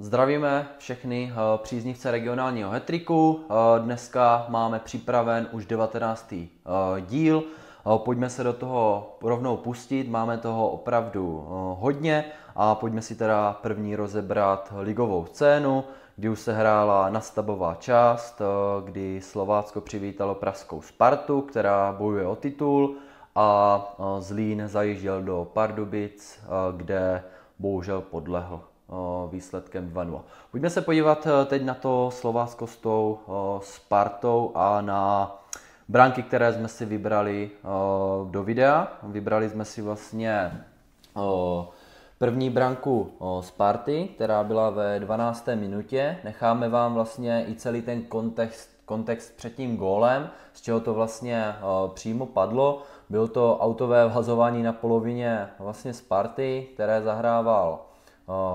Zdravíme všechny eh, příznivce regionálního hetriku. Eh, dneska máme připraven už 19. eh, díl. Pojďme se do toho rovnou pustit, máme toho opravdu hodně a pojďme si teda první rozebrat ligovou scénu, kdy už se hrála nastabová část, kdy Slovácko přivítalo pražskou Spartu, která bojuje o titul a Zlín zajížděl do Pardubic, kde bohužel podlehl eh, výsledkem 2-0. Pojďme se podívat eh, teď na to Slovácko s tou eh, Spartou a na bránky, které jsme si vybrali eh, do videa. Vybrali jsme si vlastně eh, první branku eh, Sparty, která byla ve 12. minutě. Necháme vám vlastně i celý ten kontext, kontext před tím gólem, z čeho to vlastně eh, přímo padlo. Bylo to autové vhazování na polovině vlastně Sparty, které zahrával eh,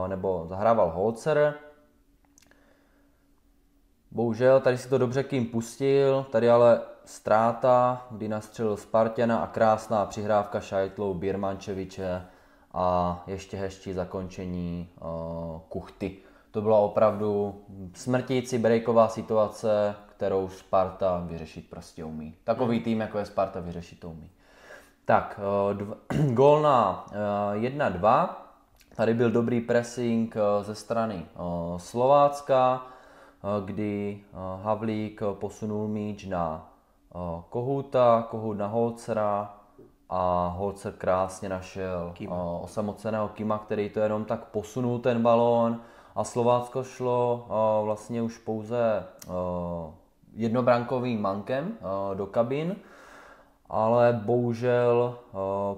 nebo zahrával Holzer. Bohužel, tady si to dobře kým pustil, tady ale ztráta, kdy nastřelil Spartana a krásná přihrávka Šajtlou Birmančeviče a ještě hezčí zakončení uh, Kuchty. To byla opravdu smrtící breaková situace, kterou Sparta vyřešit prostě umí. Takový tým, jako je Sparta, vyřešit to umí. Tak, uh, dv- gól na uh, 1-2. Tady byl dobrý pressing uh, ze strany uh, Slovácka, uh, kdy Havlík posunul míč na Kohuta, Kohut na Holcera a Holcer krásně našel uh, osamoceného Kima, který to jenom tak posunul ten balón. A Slovácko šlo vlastně už pouze jednobrankovým mankem do kabin, ale bohužel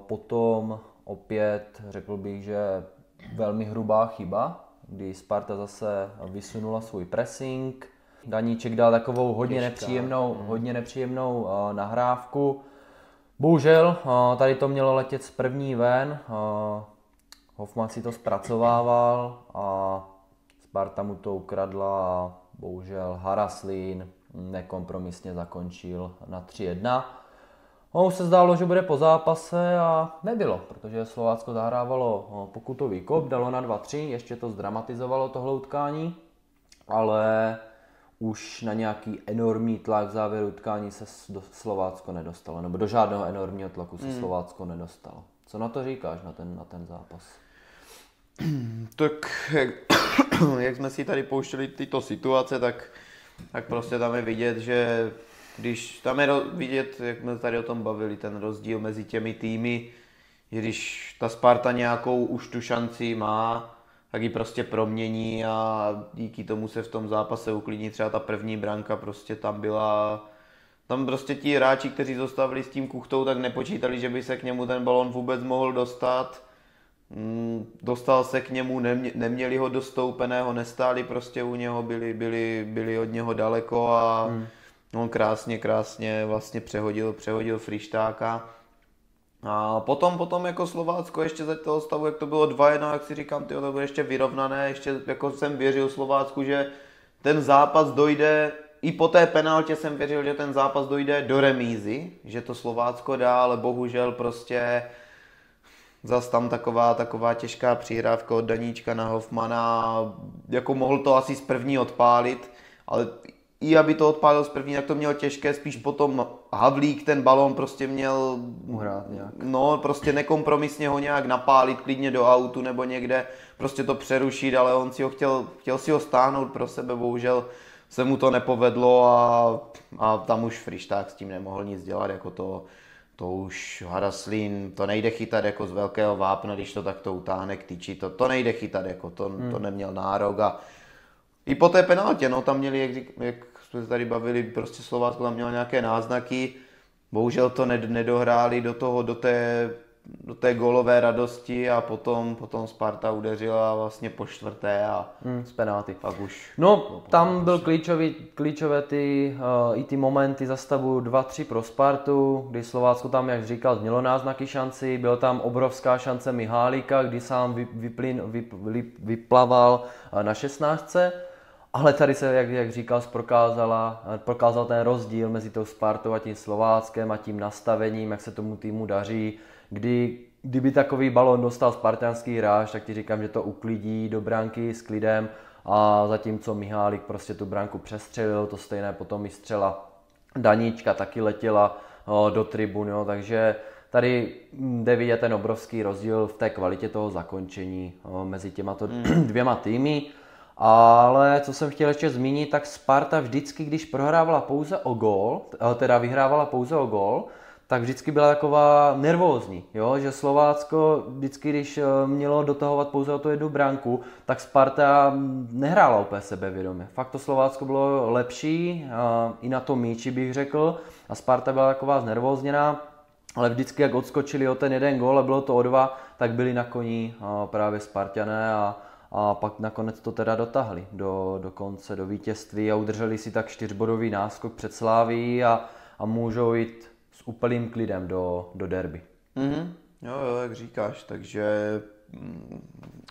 potom opět řekl bych, že velmi hrubá chyba, kdy Sparta zase vysunula svůj pressing. Daníček dal takovou hodně Těžká. nepříjemnou, hodně nepříjemnou uh, nahrávku. Bohužel, uh, tady to mělo letět z první ven. Uh, Hoffman si to zpracovával a Sparta mu to ukradla a bohužel Haraslín nekompromisně zakončil na 3-1. No, už se zdálo, že bude po zápase a nebylo, protože Slovácko zahrávalo o, pokutový kop, dalo na 2-3, ještě to zdramatizovalo tohle utkání, ale už na nějaký enormní tlak v závěru utkání se do Slovácko nedostalo, nebo do žádného enormního tlaku se Slovácko nedostalo. Co na to říkáš, na ten, na ten zápas? Tak jak, jak jsme si tady pouštěli tyto situace, tak, tak prostě tam je vidět, že když tam je vidět, jak jsme tady o tom bavili, ten rozdíl mezi těmi týmy, že když ta Sparta nějakou už tu šanci má, tak ji prostě promění a díky tomu se v tom zápase uklidní. Třeba ta první branka prostě tam byla, tam prostě ti hráči, kteří zostavili s tím kuchtou, tak nepočítali, že by se k němu ten balon vůbec mohl dostat. Mm, dostal se k němu, nemě, neměli ho dostoupeného, nestáli prostě u něho, byli, byli, byli od něho daleko a hmm. On krásně, krásně vlastně přehodil, přehodil Frištáka. A potom, potom jako Slovácko ještě za toho stavu, jak to bylo 2-1, jak si říkám, tyjo, to bude ještě vyrovnané, ještě jako jsem věřil Slovácku, že ten zápas dojde, i po té penaltě jsem věřil, že ten zápas dojde do remízy, že to Slovácko dá, ale bohužel prostě Zas tam taková, taková těžká přihrávka od Daníčka na Hoffmana, jako mohl to asi z první odpálit, ale i aby to odpálil z první, tak to měl těžké, spíš potom Havlík ten balón prostě měl Uhrát nějak. No, prostě nekompromisně ho nějak napálit klidně do autu nebo někde, prostě to přerušit, ale on si ho chtěl, chtěl si ho stáhnout pro sebe, bohužel se mu to nepovedlo a, a tam už Frišták s tím nemohl nic dělat, jako to, to už Haraslín, to nejde chytat jako z velkého vápna, když to takto utáhne k tyči, to, to nejde chytat, jako to, hmm. to neměl nárok a i po té penaltě, no tam měli, jak, řík, jak jsme se tady bavili, prostě Slovácko tam mělo nějaké náznaky, bohužel to ned, nedohráli do toho, do té, do té golové radosti a potom, potom Sparta udeřila vlastně po čtvrté a Hmm, z penalty. pak už No, tam byl klíčový, klíčové ty, uh, i ty momenty za stavu 2-3 pro Spartu, kdy Slovácko tam, jak říkal, mělo náznaky šanci, byla tam obrovská šance Mihálika, kdy sám vy, vyplín, vyp, vyp, vyplaval uh, na 16. Ale tady se, jak, jak říkal, prokázala, prokázal ten rozdíl mezi tou Spartou a tím Slováckem a tím nastavením, jak se tomu týmu daří, kdy kdyby takový balon dostal spartanský hráč, tak ti říkám, že to uklidí do branky s klidem a zatímco Mihálik prostě tu branku přestřelil, to stejné potom i střela Daníčka taky letěla do tribun, jo, takže tady jde vidět ten obrovský rozdíl v té kvalitě toho zakončení mezi těma to mm. dvěma týmy. Ale co jsem chtěl ještě zmínit, tak Sparta vždycky, když prohrávala pouze o gól, eh, teda vyhrávala pouze o gól, tak vždycky byla taková nervózní, jo? že Slovácko vždycky, když eh, mělo dotahovat pouze o tu jednu branku, tak Sparta nehrála úplně sebevědomě. Fakt to Slovácko bylo lepší, i na tom míči bych řekl, a Sparta byla taková znervózněná, ale vždycky, jak odskočili o ten jeden gól a bylo to o dva, tak byli na koni právě Spartané a, a pak nakonec to teda dotahli do, do konce, do vítězství a udrželi si tak čtyřbodový náskok před Sláví a, a můžou jít s úplným klidem do, do derby. Mm-hmm. Jo, jo, jak říkáš, takže... Mm,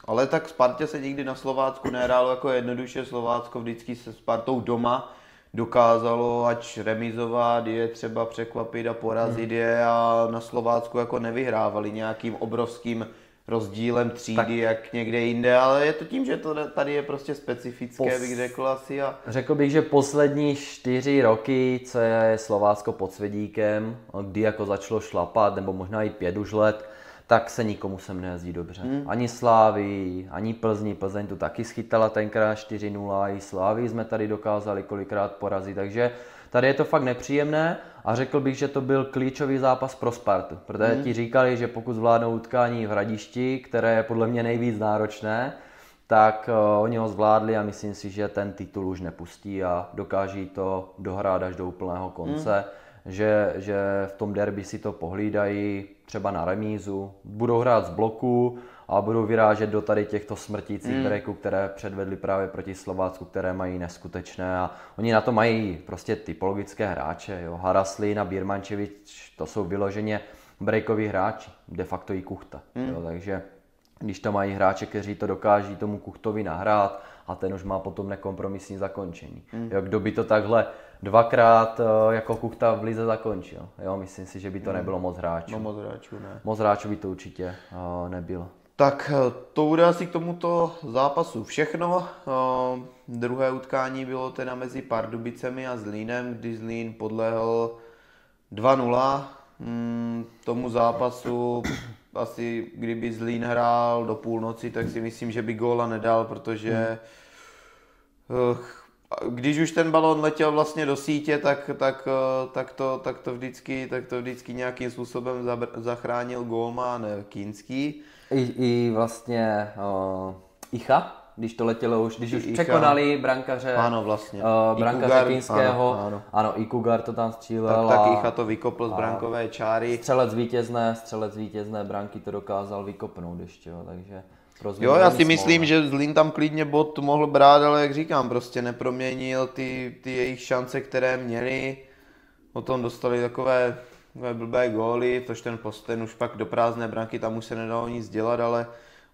ale tak Spartě se nikdy na Slovácku nehrálo jako jednoduše, Slovácko vždycky se Spartou doma dokázalo ať remizovat, je třeba překvapit a porazit hmm. je a na Slovácku jako nevyhrávali nějakým obrovským rozdílem třídy, tak. jak někde jinde, ale je to tím, že to tady je prostě specifické, Pos... bych řekl asi. A... Řekl bych, že poslední čtyři roky, co je Slovácko pod Svědíkem, kdy jako začalo šlapat, nebo možná i pět už let, tak se nikomu sem nejezdí dobře. Hmm. Ani Slávy, ani Plzni. Plzeň tu taky schytala tenkrát 4-0, i Slávy jsme tady dokázali kolikrát porazit, takže tady je to fakt nepříjemné a řekl bych, že to byl klíčový zápas pro Spartu, protože hmm. ti říkali, že pokud zvládnou utkání v Hradišti, které je podle mě nejvíc náročné, tak uh, oni ho zvládli a myslím si, že ten titul už nepustí a dokáží to dohrát až do úplného konce. Hmm že, že v tom derby si to pohlídají třeba na remízu, budou hrát z bloku a budou vyrážet do tady těchto smrtících mm. breaků, které předvedli právě proti Slovácku, které mají neskutečné a oni na to mají prostě typologické hráče, jo. Haraslín a Birmančevič, to jsou vyloženě breakoví hráči, de facto i Kuchta, mm. jo, takže když to mají hráče, kteří to dokáží tomu Kuchtovi nahrát a ten už má potom nekompromisní zakončení. Mm. Jo, kdo by to takhle dvakrát eh, jako Kuchta v lize zakončil. Jo, myslím si, že by to hmm. nebylo moc hráčů. No moc hráčů, ne. Moc hráčů by to určitě uh, nebylo. Tak eh, to bude asi k tomuto zápasu všechno. Uh, druhé utkání bylo teda mezi Pardubicemi a Zlínem, kdy Zlín podlehl 2-0 mm, tomu zápasu. Asi kdyby Zlín hrál do půlnoci, tak si myslím, že by góla nedal, protože uh, když už ten balon letěl vlastně do sítě, tak, tak, eh, tak, to, tak, to, vždycky, tak to vždycky nějakým způsobem zachránil golman Kínský. I, i vlastně uh, Icha, když to letělo už, když už Icha. překonali brankaře, ano, vlastně. Uh, brankaře Ikugar, Kínského, ano, ano. ano, i Kugar to tam střílel. Tak, tak Icha to vykopl z brankové čáry. Střelec vítězné, střelec vítězné branky to dokázal vykopnout ještě, jo, takže jo, já si myslím, že Zlín tam klidně bod mohl brát, ale jak říkám, prostě neproměnil ty, ty jejich šance, které měli. Potom dostali takové, takové blbé góly, tož ten posten už pak do prázdné branky, tam už se nedalo nic dělat, ale,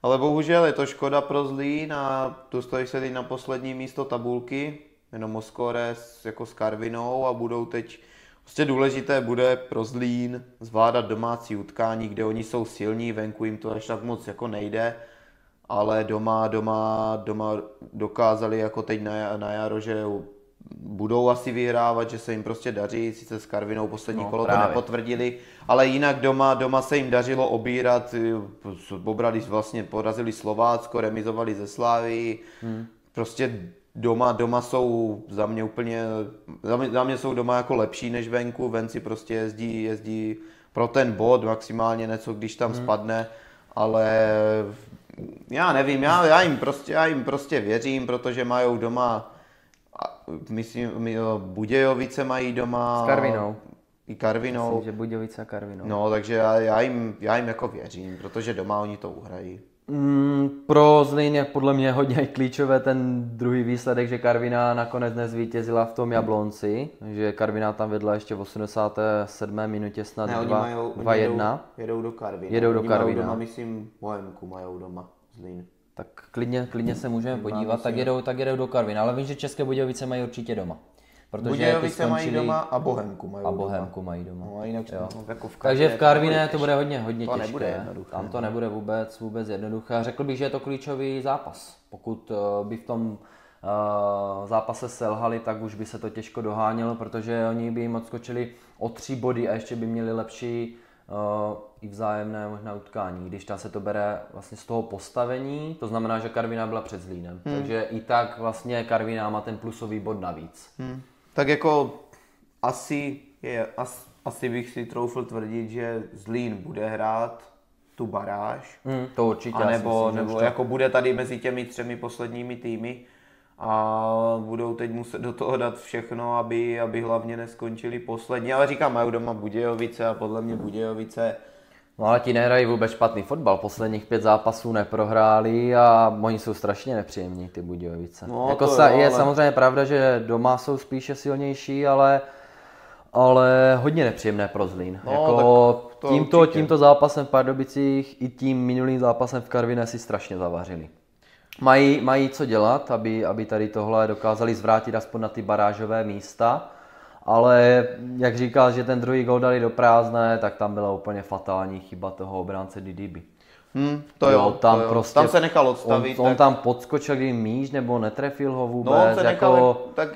ale bohužel je to škoda pro Zlín a dostali se teď na poslední místo tabulky, jenom o skóre jako s Karvinou a budou teď Prostě důležité bude pro Zlín zvládat domácí utkání, kde oni jsou silní, venku jim to až tak moc jako nejde ale doma, doma, doma dokázali jako teď na, na jaro, že budou asi vyhrávat, že se jim prostě daří, sice s Karvinou poslední no, kolo právě. to nepotvrdili, ale jinak doma, doma se jim dařilo obírat, obrali vlastně, porazili Slovácko, remizovali ze Slávy, hmm. prostě doma, doma jsou za mě úplně, za mě, za mě jsou doma jako lepší než venku, venci prostě jezdí, jezdí pro ten bod maximálně něco, když tam hmm. spadne, ale já nevím, já, já, jim prostě, já jim prostě věřím, protože mají doma, myslím, Budějovice mají doma. S Karvinou. I Karvinou. Myslím, že Budějovice a Karvinou. No, takže já, já, jim, já jim jako věřím, protože doma oni to uhrají. Mm, pro Zlín je podle mě hodně klíčové ten druhý výsledek, že Karvina nakonec nezvítězila v tom Jablonci, že Karvina tam vedla ještě v 87. minutě snad 2-1. Jedou, jedou do Karvina. Jedou do Karvina. Mají doma, myslím, Bohemku majou doma Zlín. Tak klidně, klidně se můžeme podívat, tak jedou, tak jedou do Karvina, ale vím, že České Budějovice mají určitě doma. Protože ty Budějovice mají skončili doma a Bohemku mají a doma. Bohemku mají doma. No a jinak Jo. no, jako v Takže v Karviné to bude hodně, hodně To těžké. nebude jednoduché. Tam to nebude vůbec, vůbec jednoduché. Řekl bych, že je to klíčový zápas. Pokud eh, by v tom eh, zápase selhali, tak už by se to těžko dohánělo, protože oni by jim odskočili o tři body a ještě by měli lepší eh, i vzájemné možná utkání. Když tam se to bere vlastně z toho postavení, to znamená, že Karviná byla před Zlínem. Hmm. Takže i tak vlastně Karviná má ten plusový bod navíc. Hmm. Tak jako asi, je, as, asi bych si troufl tvrdit, že Zlín bude hrát tu baráž, Hmm, to určitě. a já si nebo, nebo to- jako bude tady mezi těmi třemi posledními týmy a budou teď muset do toho dát všechno, aby, aby hlavně neskončili poslední, ale říkám, mají doma Budějovice a podle mě Budějovice No ale ti nehrají vůbec špatný fotbal. Posledních pět zápasů neprohráli a oni jsou strašně nepříjemní, ty Budějovice. No, jako to sa, jo, je ale- samozřejmě pravda, že doma jsou spíše silnější, ale, ale hodně nepříjemné pro Zlín. No, jako to tímto, určitě. tímto zápasem v Pardubicích i tím minulým zápasem v Karviné si strašně zavařili. Mají, mají co dělat, aby, aby tady tohle dokázali zvrátit aspoň na ty barážové místa, ale jak říkal, že ten druhý gol dali do prázdné, tak tam byla úplně fatální chyba toho obránce DDB. hm, to jo, tam to jo. prostě tam se nechal odstavit. On, on tak, tam podskočil kdy míč nebo netrefil ho vůbec. no, on se nechal, jako, tak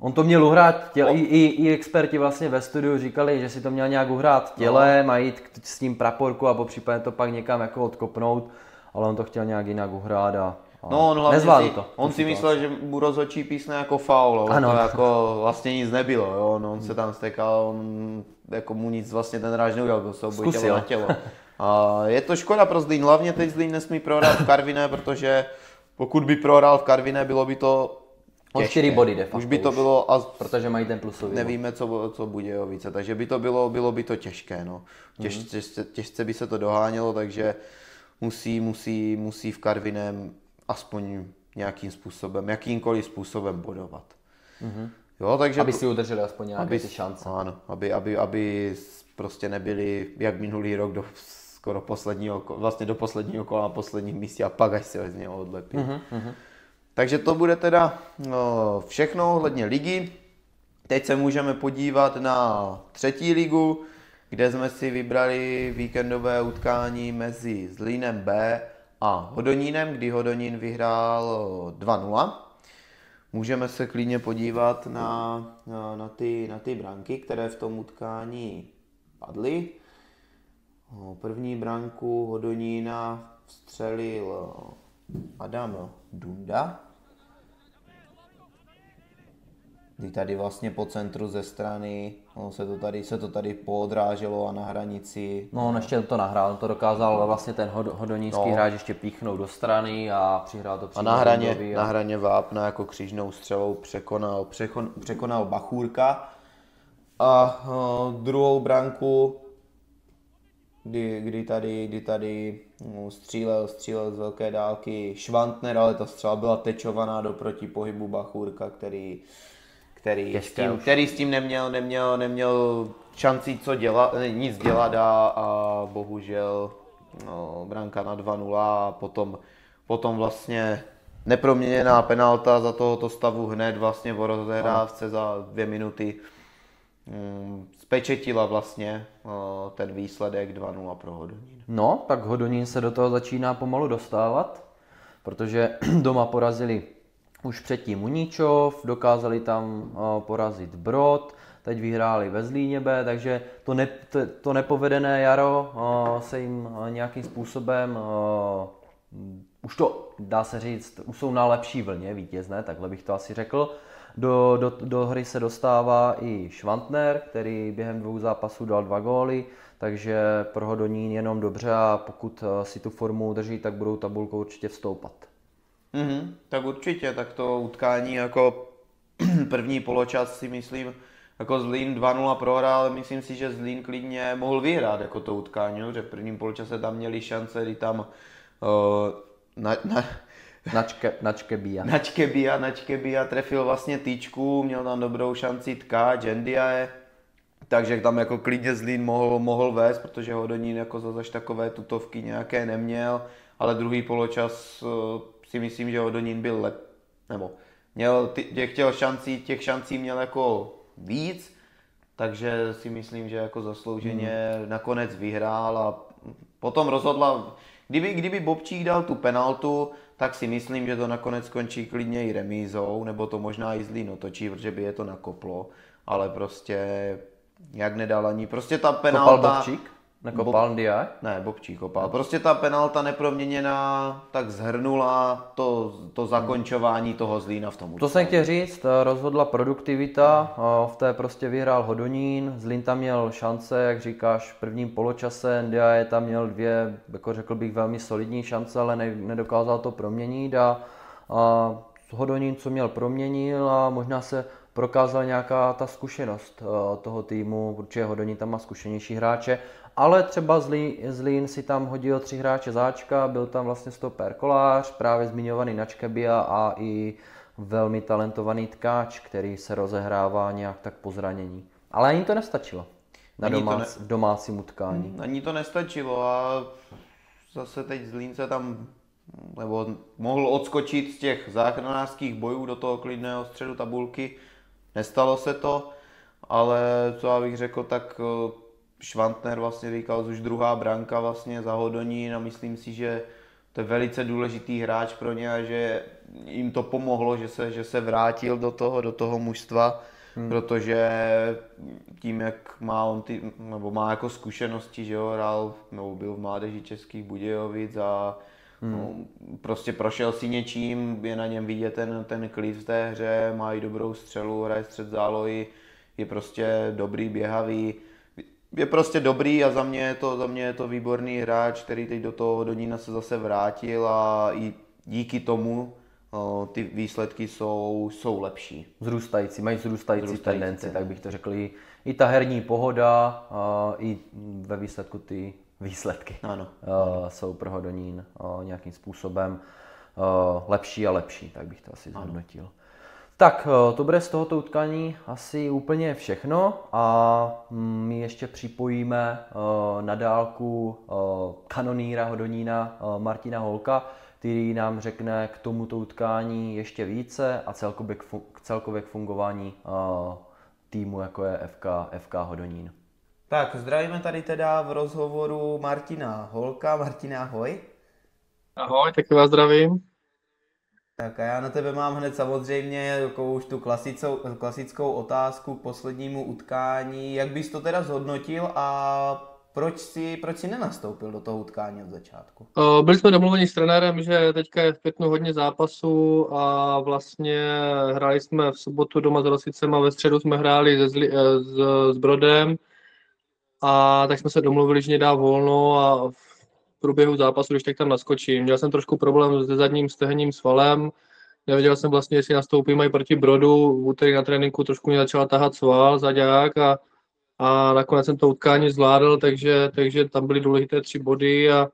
on to měl uhrát těle, i, i, i, experti vlastně ve studiu říkali, že si to měl nějak uhrát těle, no. k- s tím praporku a popřípadě to pak někam jako odkopnout, ale on to chtěl nějak jinak uhrát a No, on hlavně nezvládl si, to. on si myslel, že mu rozhodčí písne jako faul, ale Ano. to jako vlastně nic nebylo, jo? No, on se tam stekal, on jako mu nic vlastně ten hráč neudělal, to se obojí tělo na tělo. A je to škoda pro Zlín, hlavně teď Zlín nesmí prohrát v Karviné, protože pokud by prohrál v Karviné, bylo by to O čtyři body de facto Už by to už. bylo, a Protože mají ten plusový. nevíme, co, co bude více, takže by to bylo, bylo by to těžké, no. Těž, Mhm. těžce, těžce by se to dohánělo, takže musí, musí, musí v Karvinem aspoň nějakým způsobem, jakýmkoliv způsobem bodovat. Jo, takže. Aby si udrželi aspoň nějaké aby, ty šance. Ano, aby, aby, aby prostě nebyli jak minulý rok do skoro posledního, vlastně do posledního kola na posledním místě a pak až se z něho odlepí. Mhm, Takže to bude teda no, všechno ohledně ligy. Teď se můžeme podívat na třetí ligu, kde jsme si vybrali víkendové utkání mezi Zlínem B a Hodonínem, kdy Hodonín vyhrál 2-0. Můžeme se klidně podívat na, na, na, ty, na ty branky, které v tom utkání padly. První branku Hodonína vstřelil Adam Dunda. Kdy tady vlastně po centru ze strany no, se, to tady, se to tady poodráželo a na hranici No, on ještě to nahrál, on to dokázal vlastně ten hod, hodonínský No. hráč ještě píchnout do strany a přihrál to A na hraně, Dundovi na hraně Vápna jako křížnou střelou překonal, překon, překonal Bachůrka. A o, druhou branku, kdy, kdy tady, kdy tady no, střílel, střílel z velké dálky Švantner, ale ta střela byla tečovaná do protipohybu Bachůrka, který, který, s tím, už. který s tím neměl, neměl, neměl šanci co dělat, nic dělat a, a bohužel no, branka na 2-0 a potom, potom vlastně neproměněná penalta za tohoto stavu hned vlastně v rozehrávce za dvě minuty mm, spečetila vlastně o, ten výsledek 2-0 pro Hodonín. No, tak Hodonín se do toho začíná pomalu dostávat, protože doma porazili už předtím Uníčov, dokázali tam eh, porazit Brod, teď vyhráli ve Zlíně B, takže to, ne, to, to nepovedené jaro eh, se jim eh, nějakým způsobem už to dá se říct, už jsou na lepší vlně vítězné, takhle bych to asi řekl. Do, do, do hry se dostává i Švantner, který během dvou zápasů dal dva góly, takže pro Hodonín jenom dobře a pokud si tu formu udrží, tak budou tabulkou určitě vstoupat. Mhm, tak určitě, tak to utkání jako první poločas si myslím, jako Zlín 2-0 prohrál, myslím si, že Zlín klidně mohl vyhrát jako to utkání, že v prvním poločase tam měli šance, kdy tam uh, na, na, Načke, načke bíja. Načkebia, Načkebia trefil vlastně tyčku, měl tam dobrou šanci Tka, Jendiae, takže tam jako klidně Zlín mohl, mohl vést, protože Hodonín jako zase takové tutovky nějaké neměl, ale druhý poločas eh, si myslím, že Hodonín byl lep, nebo měl těch, těch šancí, těch šancí měl jako víc, takže si myslím, že jako zaslouženě hmm. nakonec vyhrál a potom rozhodla, kdyby, kdyby Bobčík dal tu penaltu, tak si myslím, že to nakonec skončí klidně i remízou, nebo to možná i zlý otočí, protože by je to nakoplo, ale prostě jak nedal ani, prostě ta penalta... Kopal Bobčík? Nekopal Bob, Ndiaye? Ne, Bobčík kopal. Prostě ta penalta neproměněná tak zhrnula to, to zakončování toho Zlína v tom To jsem chtěl říct, rozhodla produktivita, v té prostě vyhrál Hodonín, Zlín tam měl šance, jak říkáš, v prvním poločase, Ndiaye tam měl dvě, jako řekl bych, velmi solidní šance, ale ne, nedokázal to proměnit a, a Hodonín, co měl, proměnil a možná se prokázala nějaká ta zkušenost toho týmu, protože Hodonín tam má zkušenější hráče ale třeba Zlín, Zlín si tam hodil tři hráče záčka, byl tam vlastně stoper kolář, právě zmiňovaný Načkebia a i velmi talentovaný tkáč, který se rozehrává nějak tak po zranění. Ale ani to nestačilo na domác, ne... domácím utkání. Hmm, ani to nestačilo a zase teď Zlín se tam nebo mohl odskočit z těch záchranářských bojů do toho klidného středu tabulky. Nestalo se to, ale co já bych řekl, tak Švantner vlastně říkal, už druhá branka vlastně za Hodonín a myslím si, že to je velice důležitý hráč pro ně a že jim to pomohlo, že se, že se vrátil do toho, do toho mužstva, hmm. protože tím, jak má on ty, nebo má jako zkušenosti, že jo, hrál, nebo byl v mládeži Českých Budějovic a hmm. no, prostě prošel si něčím, je na něm vidět ten, ten klid v té hře, má i dobrou střelu, hraje střed zálohy, je prostě dobrý, běhavý, je prostě dobrý a za mě je to, za mě je to výborný hráč, který teď do toho do Nína se zase vrátil a i díky tomu o, ty výsledky jsou, jsou lepší. Zrůstající, mají zrůstající, zrůstající tendenci, ten. tak bych to řekl. I, I ta herní pohoda, a, i ve výsledku ty výsledky ano. Jsou pro Hodonín nějakým způsobem lepší a lepší, tak bych to asi zhodnotil. Ano. Tak, eh, to bude z tohoto utkání asi úplně všechno a my ještě připojíme eh, na dálku eh, kanoníra Hodonína Martina Holka, který nám řekne k tomuto utkání ještě více a celkově k, celkově k fungování týmu, jako je FK, FK Hodonín. Tak, zdravíme tady teda v rozhovoru Martina Holka. Martina, ahoj. Ahoj, taky vás zdravím. Tak a já na tebe mám hned samozřejmě jako už tu klasicou, klasickou otázku k poslednímu utkání. Jak bys to teda zhodnotil a proč si, proč si nenastoupil do toho utkání od začátku? Byli jsme domluveni s trenérem, že teďka je v květnu hodně zápasů a vlastně hráli jsme v sobotu doma s Rosicem a ve středu jsme hráli se Zli, eh, s, s Brodem a tak jsme se domluvili, že mě dá volno a v průběhu zápasu, když tak tam naskočím. Měl jsem trošku problém se zadním stehenním svalem, nevěděl jsem vlastně, jestli nastoupím i proti Brodu, v úterý na tréninku trošku mě začala tahat sval, zaďák a, a nakonec jsem to utkání zvládl, takže, takže tam byly důležité tři body a,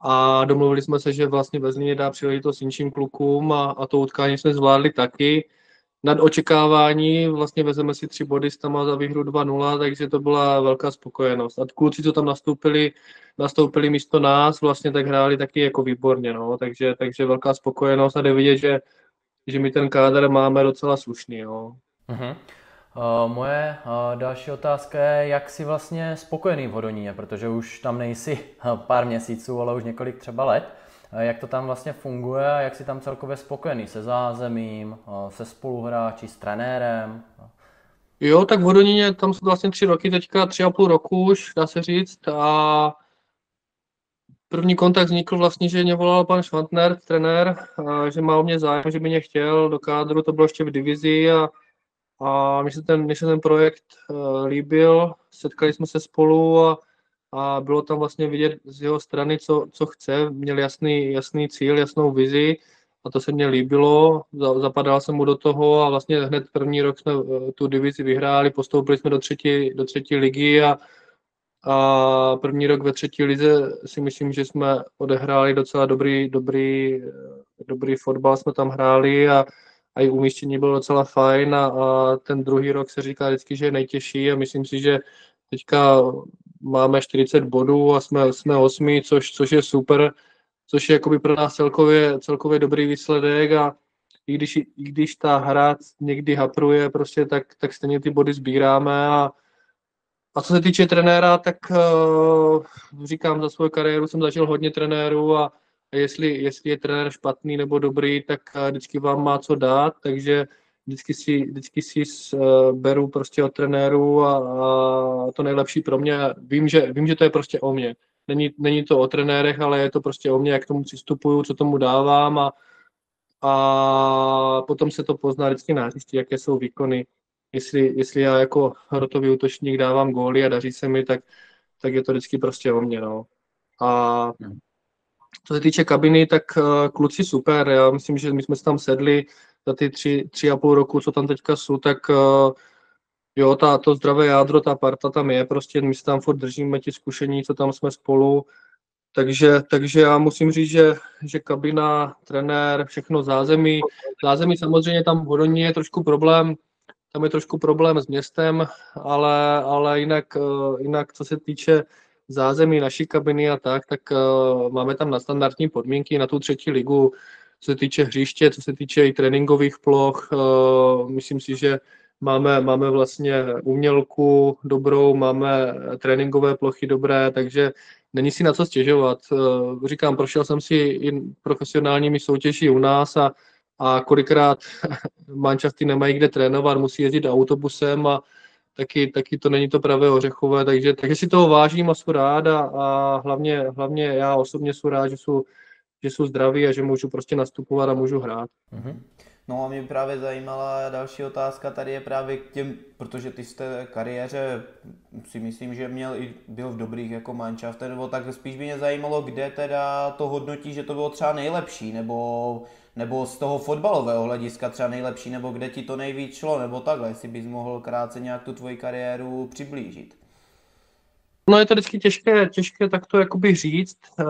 a domluvili jsme se, že vlastně ve Zlíně dá příležitost jinším klukům a, a to utkání jsme zvládli taky nad očekávání, vlastně vezeme si tři body s tam za výhru 2-0, takže to byla velká spokojenost. A kluci, co tam nastoupili, nastoupili místo nás, vlastně tak hráli taky jako výborně, no, takže, takže velká spokojenost a jde vidět, že, že my ten kádr máme docela slušný, jo. Uh-huh. Uh, moje uh, další otázka je, jak jsi vlastně spokojený v Hodoníně, protože už tam nejsi pár měsíců, ale už několik třeba let jak to tam vlastně funguje a jak si tam celkově spokojený se zázemím, se spoluhráči, s trenérem? Jo, tak v Hodoníně tam jsou vlastně tři roky, teďka tři a půl roku už, dá se říct. A první kontakt vznikl vlastně, že mě volal pan Švantner, trenér, že má o mě zájem, že by mě chtěl do kádru, to bylo ještě v divizi a, a mi se ten, se ten projekt uh, líbil, setkali jsme se spolu a a bylo tam vlastně vidět z jeho strany, co, co chce, měl jasný, jasný cíl, jasnou vizi a to se mně líbilo, zapadal jsem mu do toho a vlastně hned první rok jsme eh, tu divizi vyhráli, postoupili jsme do třetí, do třetí ligy a, a první rok ve třetí lize si myslím, že jsme odehráli docela dobrý, dobrý, eh, dobrý fotbal jsme tam hráli a, a i umístění bylo docela fajn a, a ten druhý rok se říká vždycky, že je nejtěžší a myslím si, že teďka máme 40 bodů a jsme, jsme osmi, což, což je super, což je jakoby pro nás celkově, celkově dobrý výsledek a i když, i když ta hra někdy hapruje, prostě, tak, tak stejně ty body sbíráme a, a co se týče trenéra, tak uh, říkám, za svou kariéru jsem zažil hodně trenérů a jestli, jestli je trenér špatný nebo dobrý, tak uh, vždycky vám má co dát, takže vždycky si, vždycky si uh, beru prostě od trenéru a, a to nejlepší pro mě. Vím že, vím, že to je prostě o mě. Není, není to o trenérech, ale je to prostě o mě, jak k tomu přistupuju, co tomu dávám a, a potom se to pozná vždycky na hřišti, jaké jsou výkony. Jestli, jestli já jako rotový útočník dávám góly a daří se mi, tak, tak je to vždycky prostě o mě. No. A hmm. co se týče kabiny, tak uh, kluci super. Já myslím, že my jsme se tam sedli za ty tři, tři a půl roku, co tam teďka jsou, tak uh, jo, ta, to zdravé jádro, ta parta tam je, prostě my se tam furt držíme ti zkušení, co tam jsme spolu, takže, takže já musím říct, že, že kabina, trenér, všechno zázemí. Zázemí samozřejmě tam v Hodoní je trošku problém, tam je trošku problém s městem, ale, ale jinak, eh, jinak co se týče zázemí naší kabiny a tak, tak uh, máme tam na standardní podmínky na tu třetí ligu, co se týče hřiště, co se týče i tréninkových ploch. Uh, myslím si, že máme, máme vlastně umělku dobrou, máme tréninkové plochy dobré, takže není si na co stěžovat. Eh, říkám, prošel jsem si i profesionálními soutěži u nás a, a kolikrát mančasty nemají kde trénovat, musí jezdit autobusem a taky, taky to není to pravé ořechové, takže, takže si toho vážím a jsem rád a, a hlavně, hlavně já osobně jsem rád, že jsou, že jsou zdraví a že můžu prostě nastupovat a můžu hrát. Mm-hmm. No a mě právě zajímala další otázka tady je právě k těm, protože ty jste kariéře si myslím, že měl i byl v dobrých jako manšaft, nebo tak spíš by mě zajímalo, kde teda to hodnotí, že to bylo třeba nejlepší, nebo, nebo z toho fotbalového hlediska třeba nejlepší, nebo kde ti to nejvíc šlo, nebo takhle, jestli bys mohl krátce nějak tu tvoji kariéru přiblížit. No je to vždycky těžké, těžké takto jakoby říct, uh,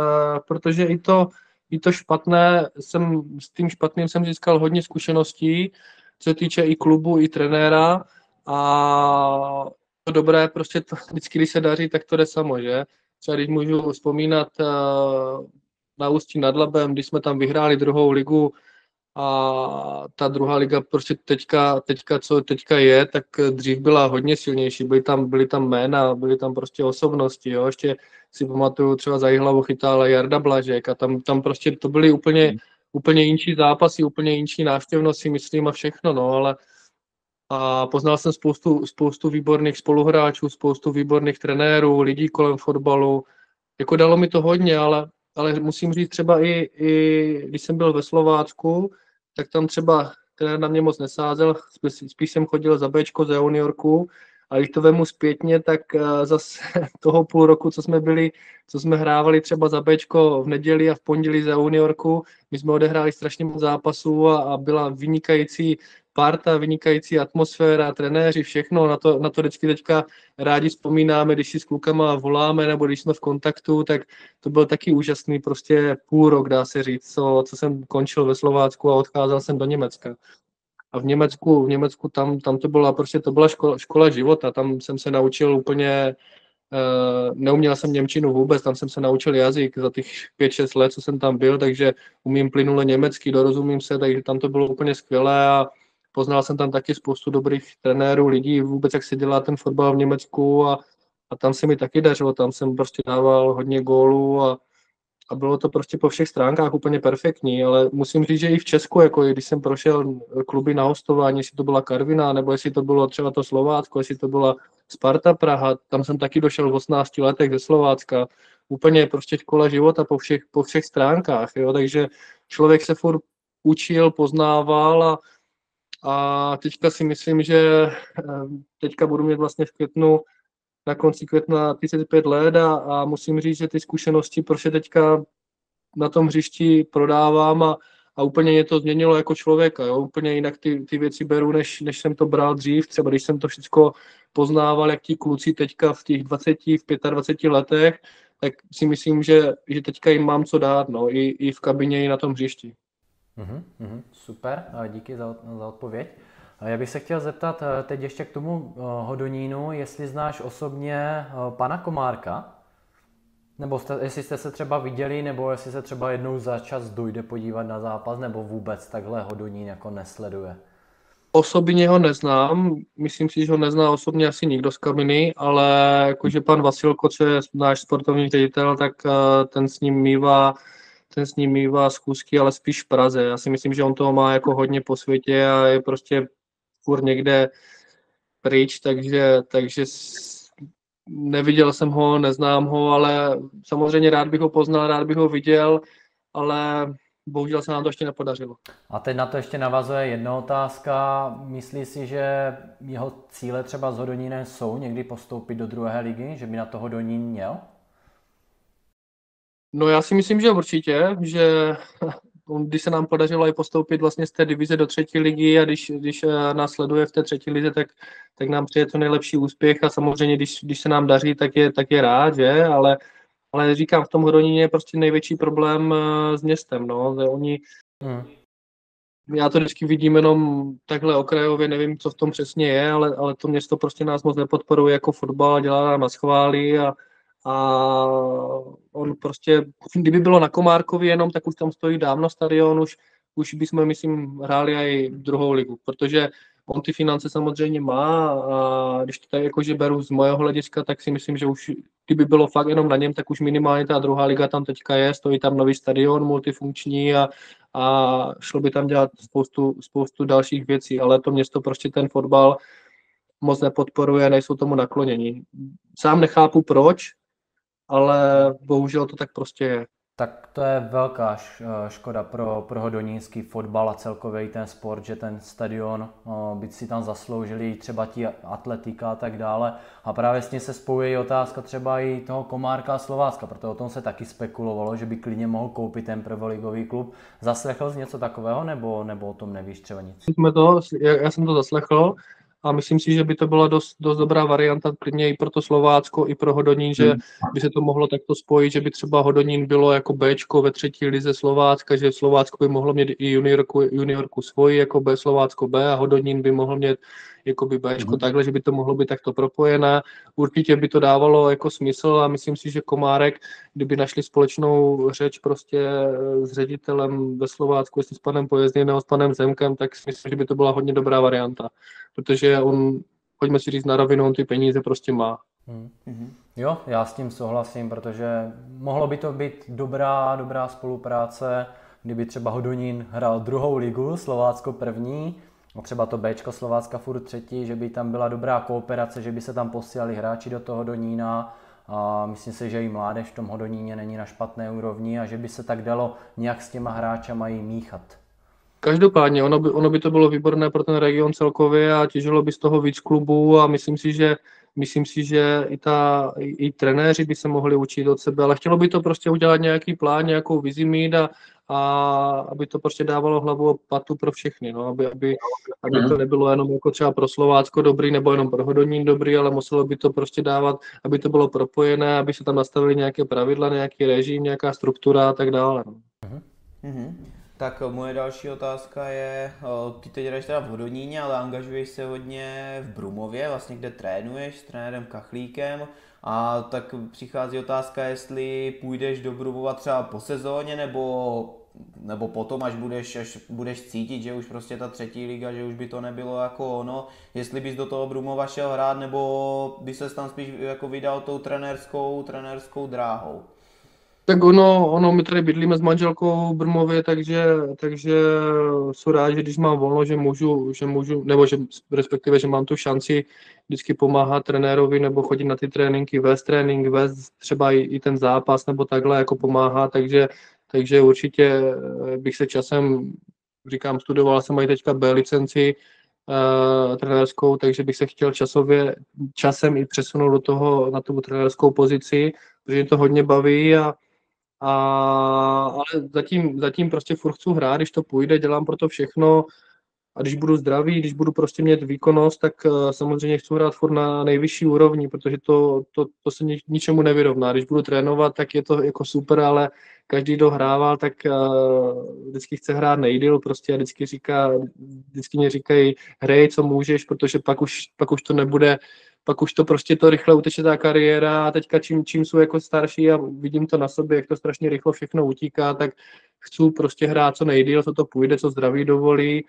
protože i to, i to špatné, jsem, s tím špatným jsem získal hodně zkušeností, co se týče i klubu, i trenéra a to dobré, prostě to, vždycky, když se daří, tak to jde samo, že? Třeba když můžu vzpomínat uh, na Ústí nad Labem, když jsme tam vyhráli druhou ligu, a ta druhá liga prostě teďka, teďka, co teďka je, tak dřív byla hodně silnější, byly tam, byly tam jména, byly tam prostě osobnosti, jo, ještě si pamatuju třeba za hlavu chytal Jarda Blažek a tam, tam prostě to byly úplně, hmm. úplně jinší zápasy, úplně jinší návštěvnosti, myslím a všechno, no, ale a poznal jsem spoustu, spoustu výborných spoluhráčů, spoustu výborných trenérů, lidí kolem fotbalu, jako dalo mi to hodně, ale, ale musím říct třeba i, i když jsem byl ve Slovácku, tak tam třeba trenér na mě moc nesázel, spíš, jsem chodil za Bčko, za juniorku, a když to vemu zpětně, tak uh, zase toho půl roku, co jsme byli, co jsme hrávali třeba za Bčko v neděli a v pondělí za juniorku, my jsme odehráli strašně moc zápasů a, a byla vynikající parta, vynikající atmosféra, trenéři, všechno, na to, na to vždycky teďka rádi vzpomínáme, když si s klukama voláme nebo když jsme v kontaktu, tak to byl taky úžasný prostě půl rok, dá se říct, co, co jsem končil ve Slovácku a odcházel jsem do Německa. A v Německu, v Německu tam, tam to byla prostě, to byla škola, škola života, tam jsem se naučil úplně, uh, neuměl jsem Němčinu vůbec, tam jsem se naučil jazyk za těch 5-6 let, co jsem tam byl, takže umím plynule německy, dorozumím se, takže tam to bylo úplně skvělé a poznal jsem tam taky spoustu dobrých trenérů, lidí, vůbec jak se dělá ten fotbal v Německu a, a tam se mi taky dařilo, tam jsem prostě dával hodně gólů a, a bylo to prostě po všech stránkách úplně perfektní, ale musím říct, že i v Česku, jako když jsem prošel kluby na hostování, jestli to byla Karvina, nebo jestli to bylo třeba to Slovácko, jestli to byla Sparta Praha, tam jsem taky došel v 18 letech ze Slovácka, úplně prostě škola života po všech, po všech stránkách, jo? takže člověk se furt učil, poznával a, a teďka si myslím, že eh, teďka budu mít vlastně v květnu na konci května 35 let a, a musím říct, že ty zkušenosti prostě teďka na tom hřišti prodávám a, a úplně mě to změnilo jako člověka, jo? úplně jinak ty, ty věci beru, než, než jsem to bral dřív, třeba když jsem to všechno poznával, jak ti kluci teďka v těch 20, v 25 letech, tak si myslím, že, že teďka jim mám co dát, no, i, i v kabině, i na tom hřišti. Mm-hmm, super, díky za, za odpověď. Já bych se chtěl zeptat eh, teď ještě k tomu eh, Hodonínu, jestli znáš osobně eh, pana Komárka? Nebo jste, jestli jste se třeba viděli, nebo jestli se třeba jednou za čas dojde podívat na zápas, nebo vůbec takhle Hodonín jako nesleduje? Osobně ho neznám, myslím si, že ho nezná osobně asi nikdo z Kaminy, ale jakože pan Vasilko, co je náš sportovní ředitel, tak ten s ním mývá ten s ním mývá zkusky, ale spíš v Praze. Já si myslím, že on toho má jako hodně po světě a je prostě furt někde pryč, takže, takže neviděl jsem ho, neznám ho, ale samozřejmě rád bych ho poznal, rád bych ho viděl, ale bohužel se nám to ještě nepodařilo. A teď na to ještě navazuje jedna otázka. Myslí si, že jeho cíle třeba s Hodonínem jsou někdy postoupit do druhé ligy, že by na toho Hodonín měl? No já si myslím, že určitě, že když se nám podařilo i postoupit vlastně z té divize do třetí ligy a když, když eh, nás sleduje v té třetí lize, tak, tak nám přijde to nejlepší úspěch a samozřejmě, když, když se nám daří, tak je, tak je rád, že? Ale, ale říkám, v tom Hodoníně je prostě největší problém eh, s městem, no, že oni, hmm. já to vždycky vidím jenom takhle okrajově, nevím, co v tom přesně je, ale, ale to město prostě nás moc nepodporuje jako fotbal a dělá nám na schvály a, a on prostě, kdyby bylo na Komárkovi jenom, tak už tam stojí dávno stadion, už, už bychom, myslím, hráli i druhou ligu, protože on ty finance samozřejmě má a když to tady jakože beru z mojeho hlediska, tak si myslím, že už kdyby bylo fakt jenom na něm, tak už minimálně ta druhá liga tam teďka je, stojí tam nový stadion multifunkční a, a šlo by tam dělat spoustu, spoustu dalších věcí, ale to město prostě ten fotbal moc nepodporuje, nejsou tomu nakloněni. Sám nechápu proč, ale bohužel to tak prostě je. Tak to je velká škoda pro, pro hodonínský fotbal a celkově ten sport, že ten stadion, byť si tam zasloužili třeba ti atletika a tak dále. A právě s tím se spojuje otázka třeba i toho Komárka a Slovácka, protože o tom se taky spekulovalo, že by klidně mohl koupit ten prvoligový klub. Zaslechl jsi něco takového, nebo, nebo o tom nevíš třeba nic? Jsme to, já jsem to zaslechl a myslím si, že by to byla dost, dost dobrá varianta klidně i pro to Slovácko, i pro Hodonín, že hmm. by se to mohlo takto spojit, že by třeba Hodonín bylo jako Bčko ve třetí lize Slovácka, že Slovácko by mohlo mít i juniorku, juniorku svoji jako B, Slovácko B a Hodonín by mohl mít jakoby Bčko, mm-hmm. takhle, že by to mohlo být takto propojené. Určitě by to dávalo jako smysl a myslím si, že Komárek, kdyby našli společnou řeč prostě s ředitelem ve Slovácku, jestli s panem Pojezdným nebo s panem Zemkem, tak si myslím, že by to byla hodně dobrá varianta, protože on, pojďme si říct na rovinu, on ty peníze prostě má. Mm-hmm. Jo, já s tím souhlasím, protože mohlo by to být dobrá, dobrá spolupráce, kdyby třeba Hodonín hrál druhou ligu, Slovácko první, No třeba to Bčko Slovácka furt třetí, že by tam byla dobrá kooperace, že by se tam posílali hráči do toho Donína a myslím si, že i mládež v tom Hodoníně není na špatné úrovni a že by se tak dalo nějak s těma hráčama i míchat. Každopádně, ono by, ono by to bylo výborné pro ten region celkově a těžilo by z toho víc klubů a myslím si, že myslím si, že i, ta, i, i trenéři by se mohli učit od sebe, ale chtělo by to prostě udělat nějaký plán, nějakou vizi mít a, a aby to prostě dávalo hlavu a patu pro všechny, no, aby, aby, aby to mhm. nebylo jenom jako třeba pro Slovácko dobrý nebo jenom pro Hodonín dobrý, ale muselo by to prostě dávat, aby to bylo propojené, aby se tam nastavili nějaké pravidla, nějaký režim, nějaká struktura a tak dále. No. Mm-hmm. Tak moje další otázka je, ty teď jdeš teda v Hodoníně, ale angažuješ se hodně v Brumově, vlastně kde trénuješ s trenérem Kachlíkem a tak přichází otázka, jestli půjdeš do Brumova třeba po sezóně nebo nebo potom, až budeš, až budeš cítit, že už prostě ta třetí liga, že už by to nebylo jako ono, jestli bys do toho Brumova šel hrát, nebo by se tam spíš jako vydal tou trenérskou, trenérskou dráhou. Tak ono, ono, my tady bydlíme s manželkou v Brmově, takže, takže jsou rád, že když mám volno, že můžu, že můžu, nebo že respektive, že mám tu šanci vždycky pomáhat trenérovi nebo chodit na ty tréninky, vést trénink, vést třeba i, i ten zápas nebo takhle jako pomáhat, takže, takže určitě eh, bych se časem, říkám, studoval jsem i teďka B licenci, uh, trenérskou, takže bych se chtěl časově, časem i přesunout do toho, na tu trenérskou pozici, protože mě to hodně baví a, a, ale zatím, zatím prostě furt chci hrát, když to půjde, dělám pro to všechno a když budu zdravý, když budu prostě mít výkonnost, tak uh, samozřejmě chci hrát furt na nejvyšší úrovni, protože to, to, to se ničemu nevyrovná. Když budu trénovat, tak je to jako super, ale každý, kdo hrával, tak uh, vždycky chce hrát nejdýl prostě a vždycky, říká, vždycky mě říkají, hrej, co můžeš, protože pak už, pak už to nebude pak už to prostě to rychle uteče ta kariéra a teďka čím, čím jsou jako starší a vidím to na sobě, jak to strašně rychle všechno utíká, tak chci prostě hrát co nejdýl, co to půjde, co zdraví dovolí,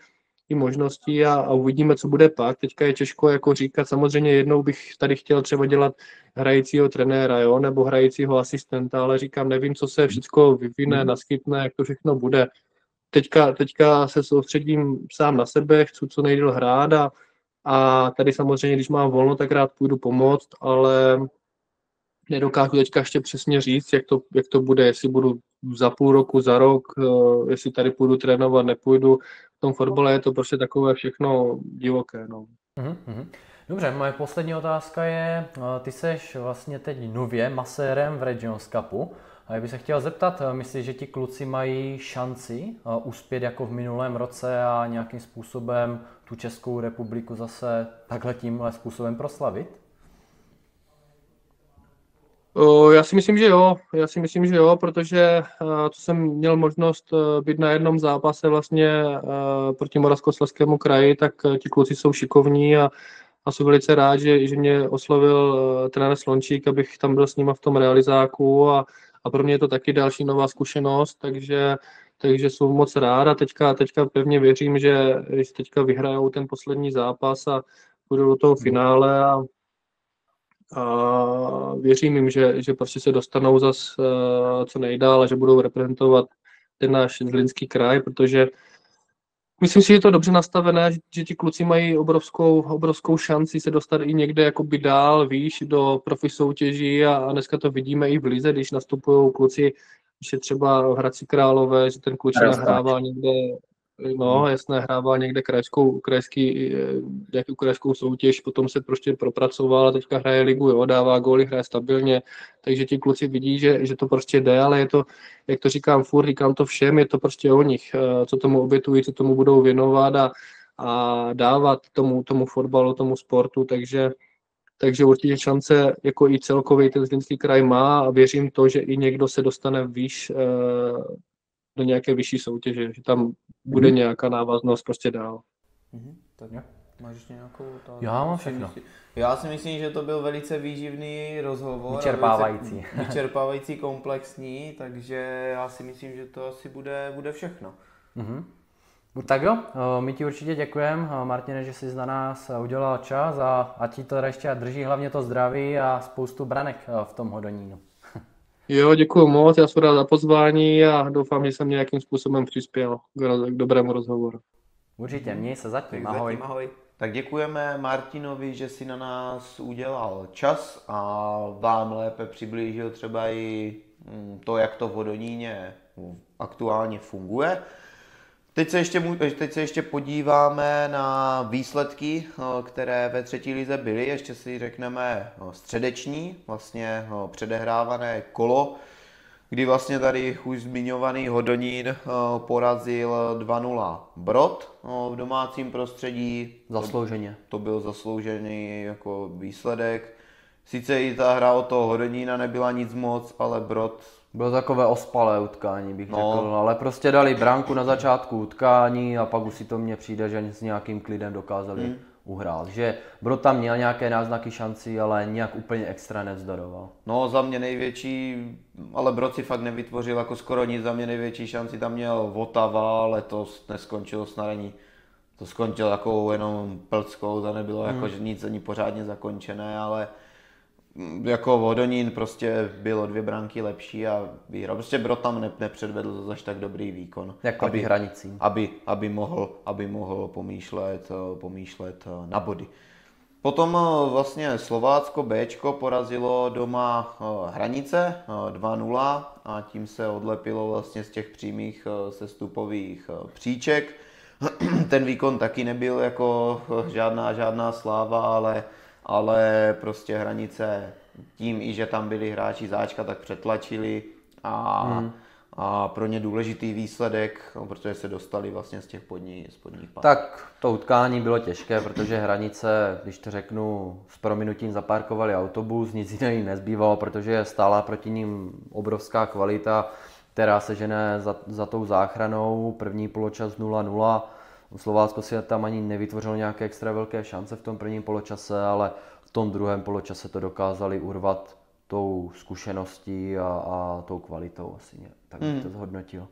i možností a, a uvidíme, co bude pak. Teďka je těžko jako říkat, samozřejmě jednou bych tady chtěl třeba dělat hrajícího trenéra, jo, nebo hrajícího asistenta, ale říkám, nevím, co se všechno vyvine, mhm. naskytne, jak to všechno bude. Teďka, teďka se soustředím sám na sebe, chci co nejdýl hrát a, a tady samozřejmě, když mám volno, tak rád půjdu pomoct, ale nedokážu teďka ještě přesně říct, jak to, jak to bude, jestli budu za půl roku, za rok, eh, jestli tady půjdu trénovat, nepůjdu. V tom fotbale je to prostě takové všechno divoké. No. Mm-hmm. Dobře, moje poslední otázka je, eh, ty seš vlastně teď nově masérem v Regions Cupu. A já bych se chtěl zeptat, eh, myslíš, že ti kluci mají šanci uspět jako v minulém roce a nějakým způsobem tu Českou republiku zase takhle tímhle způsobem proslavit? Já si myslím, že jo. Já si myslím, že jo, protože to jsem měl možnost e, být na jednom zápase vlastně e, proti Moravskoslezskému kraji, tak ti kluci jsou šikovní a, a jsem velice rád, že, že mě oslovil trenér Slončík, abych tam byl s nima v tom realizáku a, a pro mě je to taky další nová zkušenost, takže takže jsou moc rád a teďka, teďka pevně věřím, že když teďka vyhrajou ten poslední zápas a budou do toho finále a a věřím jim, že, že prostě se dostanou zas uh, co nejdál a že budou reprezentovat ten náš zlinský kraj, protože myslím si, že je to dobře nastavené, že, že ti kluci mají obrovskou, obrovskou šanci se dostat i někde jakoby dál, výš do profi soutěží a, a dneska to vidíme i v Lize, když nastupují kluci, když je třeba Hradci Králové, že ten kluč nahrával někde No, jasné, hrával někde krajskou, krajský, nějakou krajskou soutěž, potom se prostě propracoval a teďka hraje ligu, jo, dává góly, hraje stabilně, takže ti kluci vidí, že, že to prostě jde, ale je to, jak to říkám furt, říkám to všem, je to prostě o nich, eh, co tomu obětují, co tomu budou věnovat a, a dávat tomu, tomu fotbalu, tomu sportu, takže takže určitě šance jako i celkový ten Zlínský kraj má a věřím to, že i někdo se dostane výš eh, do nějaké vyšší soutěže, že tam bude mm. nějaká návaznost prostě dál. Mm-hmm. Tak jo. Máš ještě nějakou otázku? Já mám všechno. Já si myslím, že to byl velice výživný rozhovor. Vyčerpávající. Vyčerpávající, komplexní, takže já si myslím, že to asi bude, bude všechno. Mm-hmm. Tak jo, my ti určitě děkujeme, Martine, že jsi na nás udělal čas a ať ti to ještě drží hlavně to zdraví a spoustu branek v tom hodonínu. Jo, děkuji moc, já jsem rád za pozvání a doufám, že jsem nějakým způsobem přispěl k, dobrému rozhovoru. Určitě, měj se zatím, tak ahoj. Zatím, ahoj. Tak děkujeme Martinovi, že si na nás udělal čas a vám lépe přiblížil třeba i mm, to, jak to v Hodoníně aktuálně funguje. Teď se, ještě, teď se ještě podíváme na výsledky, které ve třetí lize byly. Ještě si řekneme středeční, vlastně předehrávané kolo, kdy vlastně tady už zmiňovaný Hodonín porazil 2-0 Brod v domácím prostředí. Zaslouženě. To byl zasloužený jako výsledek. Sice i ta hra o toho Hodonína nebyla nic moc, ale Brod bylo takové ospalé utkání, bych no. řekl, ale prostě dali bránku na začátku utkání a pak už si to mně přijde, že s nějakým klidem dokázali hmm. uhrát. Že Brod tam měl nějaké náznaky šancí, ale nějak úplně extra nevzdoroval. No za mě největší, ale Brod si fakt nevytvořil jako skoro nic, za mě největší šanci tam měl Votava, letos neskončilo snad ani to skončilo jako jenom plckou, to nebylo hmm. jako nic ani pořádně zakončené, ale jako Vodonín prostě bylo dvě branky lepší a výhra. Prostě Brod tam ne, nepředvedl zase tak dobrý výkon. Jako aby, hranicí. Aby, aby, mohl, aby mohl pomýšlet, pomýšlet na body. Potom eh, vlastně Slovácko B porazilo doma eh, Hranice 2-0 eh, a tím se odlepilo vlastně z těch přímých sestupových příček. Ten výkon taky nebyl jako žádná, žádná sláva, ale ale prostě hranice tím i, že tam byli hráči záčka, tak přetlačili a, hmm. a pro ně důležitý výsledek, no, protože se dostali vlastně z těch podní, spodních pár. Tak to utkání bylo těžké, protože hranice, když to řeknu, s prominutím zaparkovali autobus, nic jiného nezbývalo, protože je stála proti ním obrovská kvalita, která se žene za, za tou záchranou, první poločas 0-0, Slovácko si tam ani nevytvořilo nějaké extra velké šance v tom prvním poločase, ale v tom druhém poločase to dokázali urvat tou zkušeností a, a tou kvalitou asi, tak bych to zhodnotil.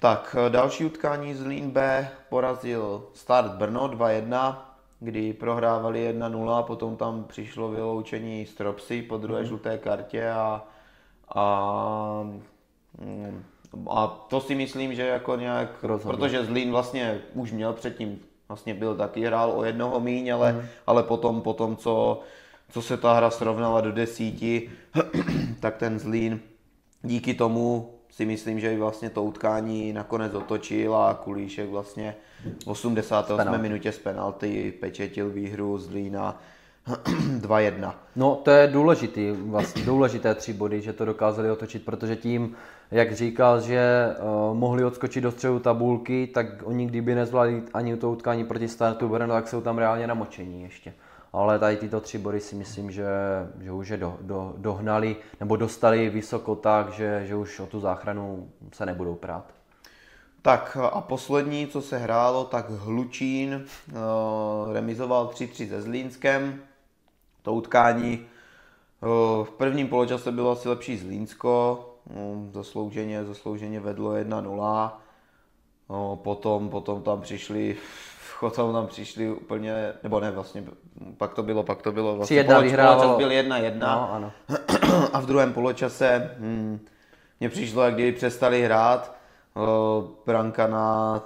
Tak, eh, další utkání Zlín B porazil Start Brno 2-1, kdy prohrávali 1-0, potom tam přišlo vyloučení Stropsy po druhé žluté kartě a, a, mm, a to si myslím, že jako nějak, Rozhodlo. protože Zlín vlastně už měl předtím, vlastně byl taky, hrál o jednoho míň, ale, ale potom, potom co, co se ta hra srovnala do desíti, tak ten Zlín díky tomu si myslím, že i vlastně to utkání nakonec otočil a Kulíšek vlastně v 88. penalty. minutě z penalty pečetil výhru Zlína 2-1. No, to je důležitý, vlastně důležité tři body, že to dokázali otočit, protože tím, jak říkal, že uh, mohli odskočit do středu tabulky, tak oni kdyby nezvládli ani to utkání proti startu Brno, tak jsou tam reálně namočení ještě. Ale tady tyto tři body si myslím, že, že už je do, do, dohnali, nebo dostali vysoko tak, že, že už o tu záchranu se nebudou prát. Tak a poslední, co se hrálo, tak Hlučín uh, remizoval 3-3 se Zlínskem. To utkání uh, v prvním poločase bylo asi lepší Zlínsko, zaslouženě, zaslouženě vedlo 1-0. Uh, potom, potom tam přišli potom tam přišli úplně, nebo ne vlastně, pak to bylo, pak to bylo vlastně 3-1 poloč- vyhrávalo. byl 1-1 No, ano. a v druhém poločase hm, mně přišlo, jak kdyby přestali hrát. Branka na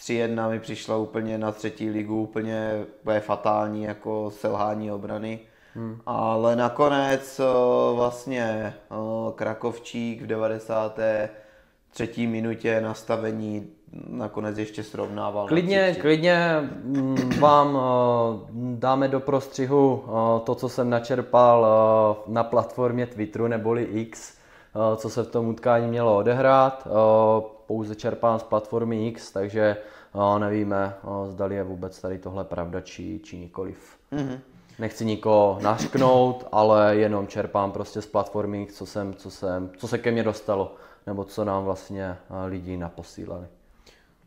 3-1 mi přišla úplně na třetí ligu, úplně, úplně fatální jako selhání obrany. Hmm. Ale nakonec o, vlastně o, Krakovčík v 93. minutě nastavení nakonec ještě srovnával. Klidně, 3-3. klidně mm, vám eh, dáme do prostřihu eh, to, co jsem načerpal eh, na platformě Twitteru neboli X, eh, co se v tom utkání mělo odehrát. Eh, Pouze čerpám z platformy X, takže eh, nevíme, eh, zdali je vůbec tady tohle pravda či, či nikoliv. Mhm. Nechci nikoho nařknout, ale jenom čerpám prostě z platformy co, jsem, co, jsem, co se ke mně dostalo, nebo co nám vlastně eh, lidi naposílali.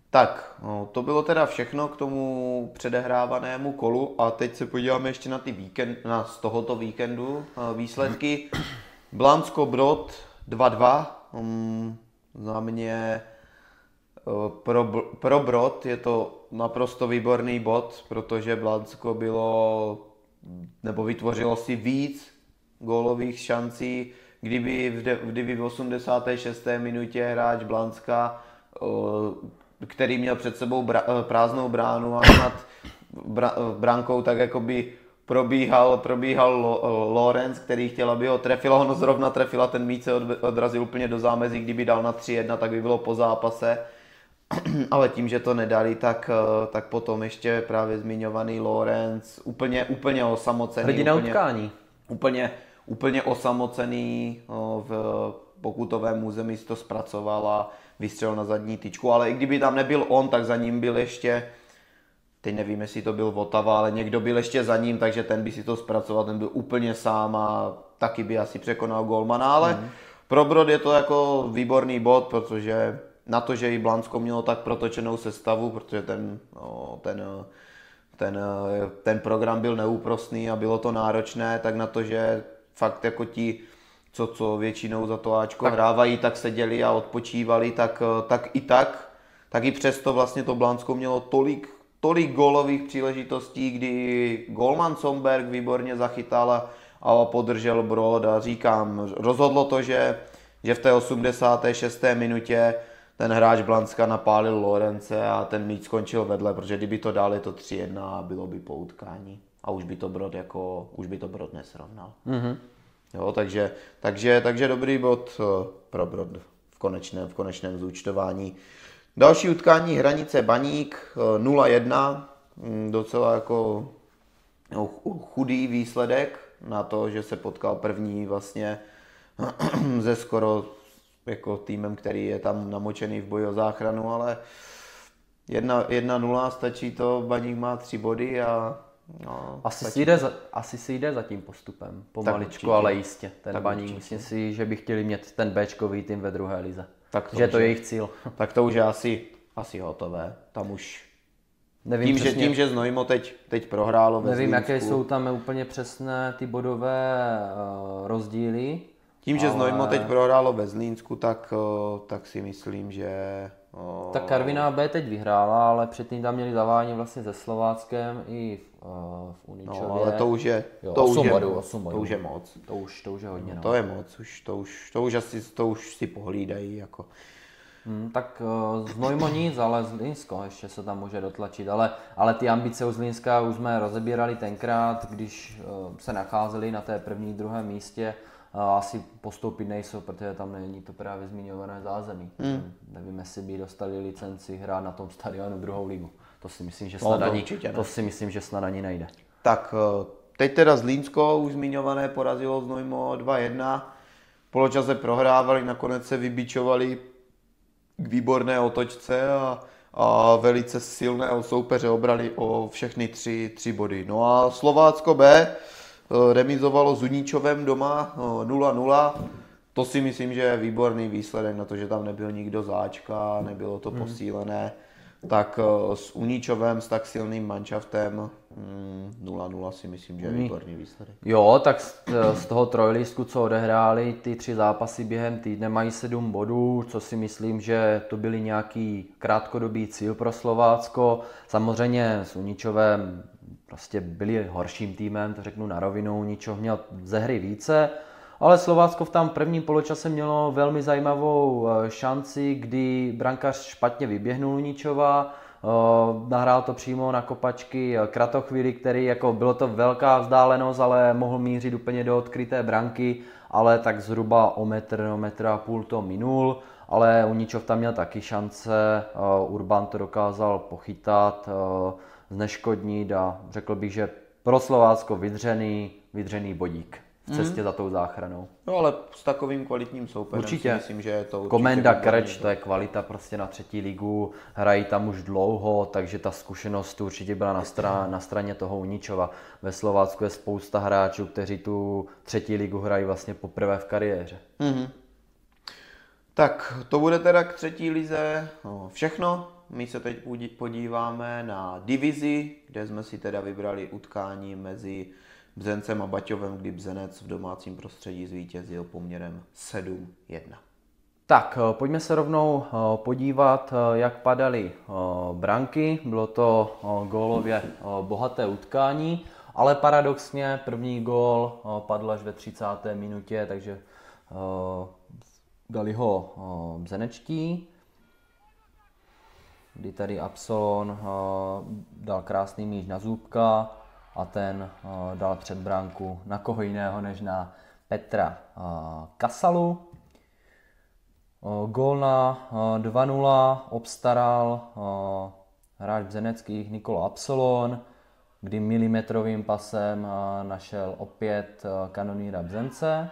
Tak, no, to bylo teda všechno k tomu předehrávanému kolu a teď se podíváme ještě na ty víkend, na z tohoto víkendu eh, výsledky. Blansko Brod 2-2. Um, za mě eh, pro, pro Brod je to naprosto výborný bod, protože Blansko bylo nebo vytvořilo si víc gólových šancí, kdyby v, de, kdyby v 86. minutě hráč Blanska který měl před sebou bra, eh, prázdnou bránu a nad bra, eh, brankou tak jakoby probíhal, probíhal Lo, eh, Lorenz, který chtěl, aby ho trefila, ono zrovna trefila, ten míč se odrazil úplně do zámezí, kdyby dal na 3-1, tak by bylo po zápase. Ale tím, že to nedali, tak, eh, tak potom ještě právě zmiňovaný Lorenz, úplně, úplně osamocený. Hrdina úplně, utkání. úplně, úplně osamocený o, v pokutovém území si to zpracoval a vystřelil na zadní tyčku, ale i kdyby tam nebyl on, tak za ním byl ještě, teď nevím, jestli to byl Votava, ale někdo byl ještě za ním, takže ten by si to zpracoval, ten byl úplně sám a taky by asi překonal golmana, ale mm. pro Brod je to jako výborný bod, protože na to, že i Blansko mělo tak protočenou sestavu, protože ten, no, ten ten, ten program byl neúprostný a bylo to náročné, tak na to, že fakt jako ti, co, co většinou za to Ačko tak. hrávají, tak seděli a odpočívali, tak, tak i tak, tak i přesto vlastně to Blánsko mělo tolik, tolik gólových příležitostí, kdy Golman Somberg výborně zachytal a, a podržel Brod a říkám, rozhodlo to, že, že v té 86. minutě ten hráč Blanska napálil Lorence a ten míč skončil vedle, protože kdyby to dali to 3-1 a bylo by po utkání. A už by to Brod jako, už by to Brod nesrovnal. Mhm. Jo, takže, takže, takže dobrý bod eh, pro Brod v konečném, v konečném zúčtování. Další utkání Hranice Baník eh, 0-1, mm, docela jako chu- chudý výsledek na to, že se potkal první vlastně ze skoro jako týmem, který je tam namočený v boji o záchranu, ale 1-0 stačí to, Baník má tři body a no, Asi stačí si, jde za, asi si jde za tím postupem, pomaličku, ale jistě. Ten Tak baník, určitě. myslím si, že by chtěli mít ten Bčkový tým ve druhé lize. Tak to že už to je- je jejich cíl. tak to už je asi, asi hotové. Tam už Nevím tím, že, přesně- tím, že Znojmo teď, teď prohrálo ve Nevím, jaké Zlínsku. jsou tam úplně přesné ty bodové uh, rozdíly. Tím, že ale- Znojmo teď prohrálo ve Zlínsku, tak, eh, tak si myslím, že... eh, Tak Karviná B teď vyhrála, ale předtím tam měli zavání vlastně se Slováckem i v, uh, v Uničově. No, ale to už je, Jo, to už osm je, bodů, moc, osm bodů. to už je moc. To už, to už je hodně. No. To je moc, už, to, už, to, už asi, to už si pohlídají. Jako. Hmm, tak uh, Znojmo nic, ale Zlínsko ještě se tam může dotlačit. Ale, ale ty ambice u Zlínska už jsme rozebírali tenkrát, když uh, se nacházeli na té první, druhém místě. Asi postoupit nejsou, protože tam není to právě zmiňované zázemí. Hmm. Nevím, jestli by dostali licenci hrát na tom stadionu druhou ligu. To si myslím, že No, snad, to ani, určitě ne. to si myslím, že snad ani nejde. Tak eh, teď teda Zlínsko už zmiňované porazilo Znojmo 2-1. V poločase prohrávali, nakonec se vybičovali k výborné otočce a, a velice silného soupeře obrali o všechny tři, tři body. No a Slovácko B remizovalo s Uníčovem doma eh, 0-0. To si myslím, že je výborný výsledek na to, že tam nebyl nikdo záčka, nebylo to posílené. Tak eh, s Uníčovem, s tak silným manšaftem mm, 0-0 si myslím, že je výborný výsledek. Jo, tak z, z toho trojlístku, co odehráli, ty tři zápasy během týdne mají sedm bodů, co si myslím, že to byly nějaký krátkodobý cíl pro Slovácko. Samozřejmě s Uničovem prostě byli horším týmem, to řeknu na rovinu, Uničov měl ze hry více, ale Slovácko v tam prvním poločase mělo velmi zajímavou eh, šanci, kdy brankář špatně vyběhnul Uničova, Uh, nahrál to přímo na kopačky eh, Kratochvíli, který jako bylo to velká vzdálenost, ale mohl mířit úplně do odkryté branky, ale tak zhruba o metr, o metr a půl to minul, ale Uničov tam měl taky šance, Urban to dokázal pochytat, zneškodnit a řekl bych, že pro Slovácko vydřený, vydřený bodík v cestě za tou záchranou. No ale s takovým kvalitním soupeřem Určitě. si myslím, že je to určitě Komenda. Krč, to je kvalita prostě na třetí ligu, hrají tam už dlouho, takže ta zkušenost určitě byla na, stra- na straně toho Uničova. Ve Slovácku je spousta hráčů, kteří tu třetí ligu hrají vlastně poprvé v kariéře. Mhm. Tak to bude teda k třetí lize no, všechno. My se teď podí- podíváme na divizi, kde jsme si teda vybrali utkání mezi Bzencem a Baťovem, kdy Bzenec v domácím prostředí zvítězil poměrem 7-1. Tak, eh, pojďme se rovnou eh, podívat, eh, jak padaly branky. Bylo to gólově bohaté utkání, ale paradoxně první gól padl až ve 30. minutě, takže dali ho Bzenečtí, kdy tady Absolon eh, dal krásný míč na Zůbka a ten eh, dal před bránku na koho jiného než na Petra eh, Kasalu. Gól na o, 2-0 obstaral hráč Bzeneckých Nikola Absolon, kdy milimetrovým pasem našel opět kanoníra Bzence.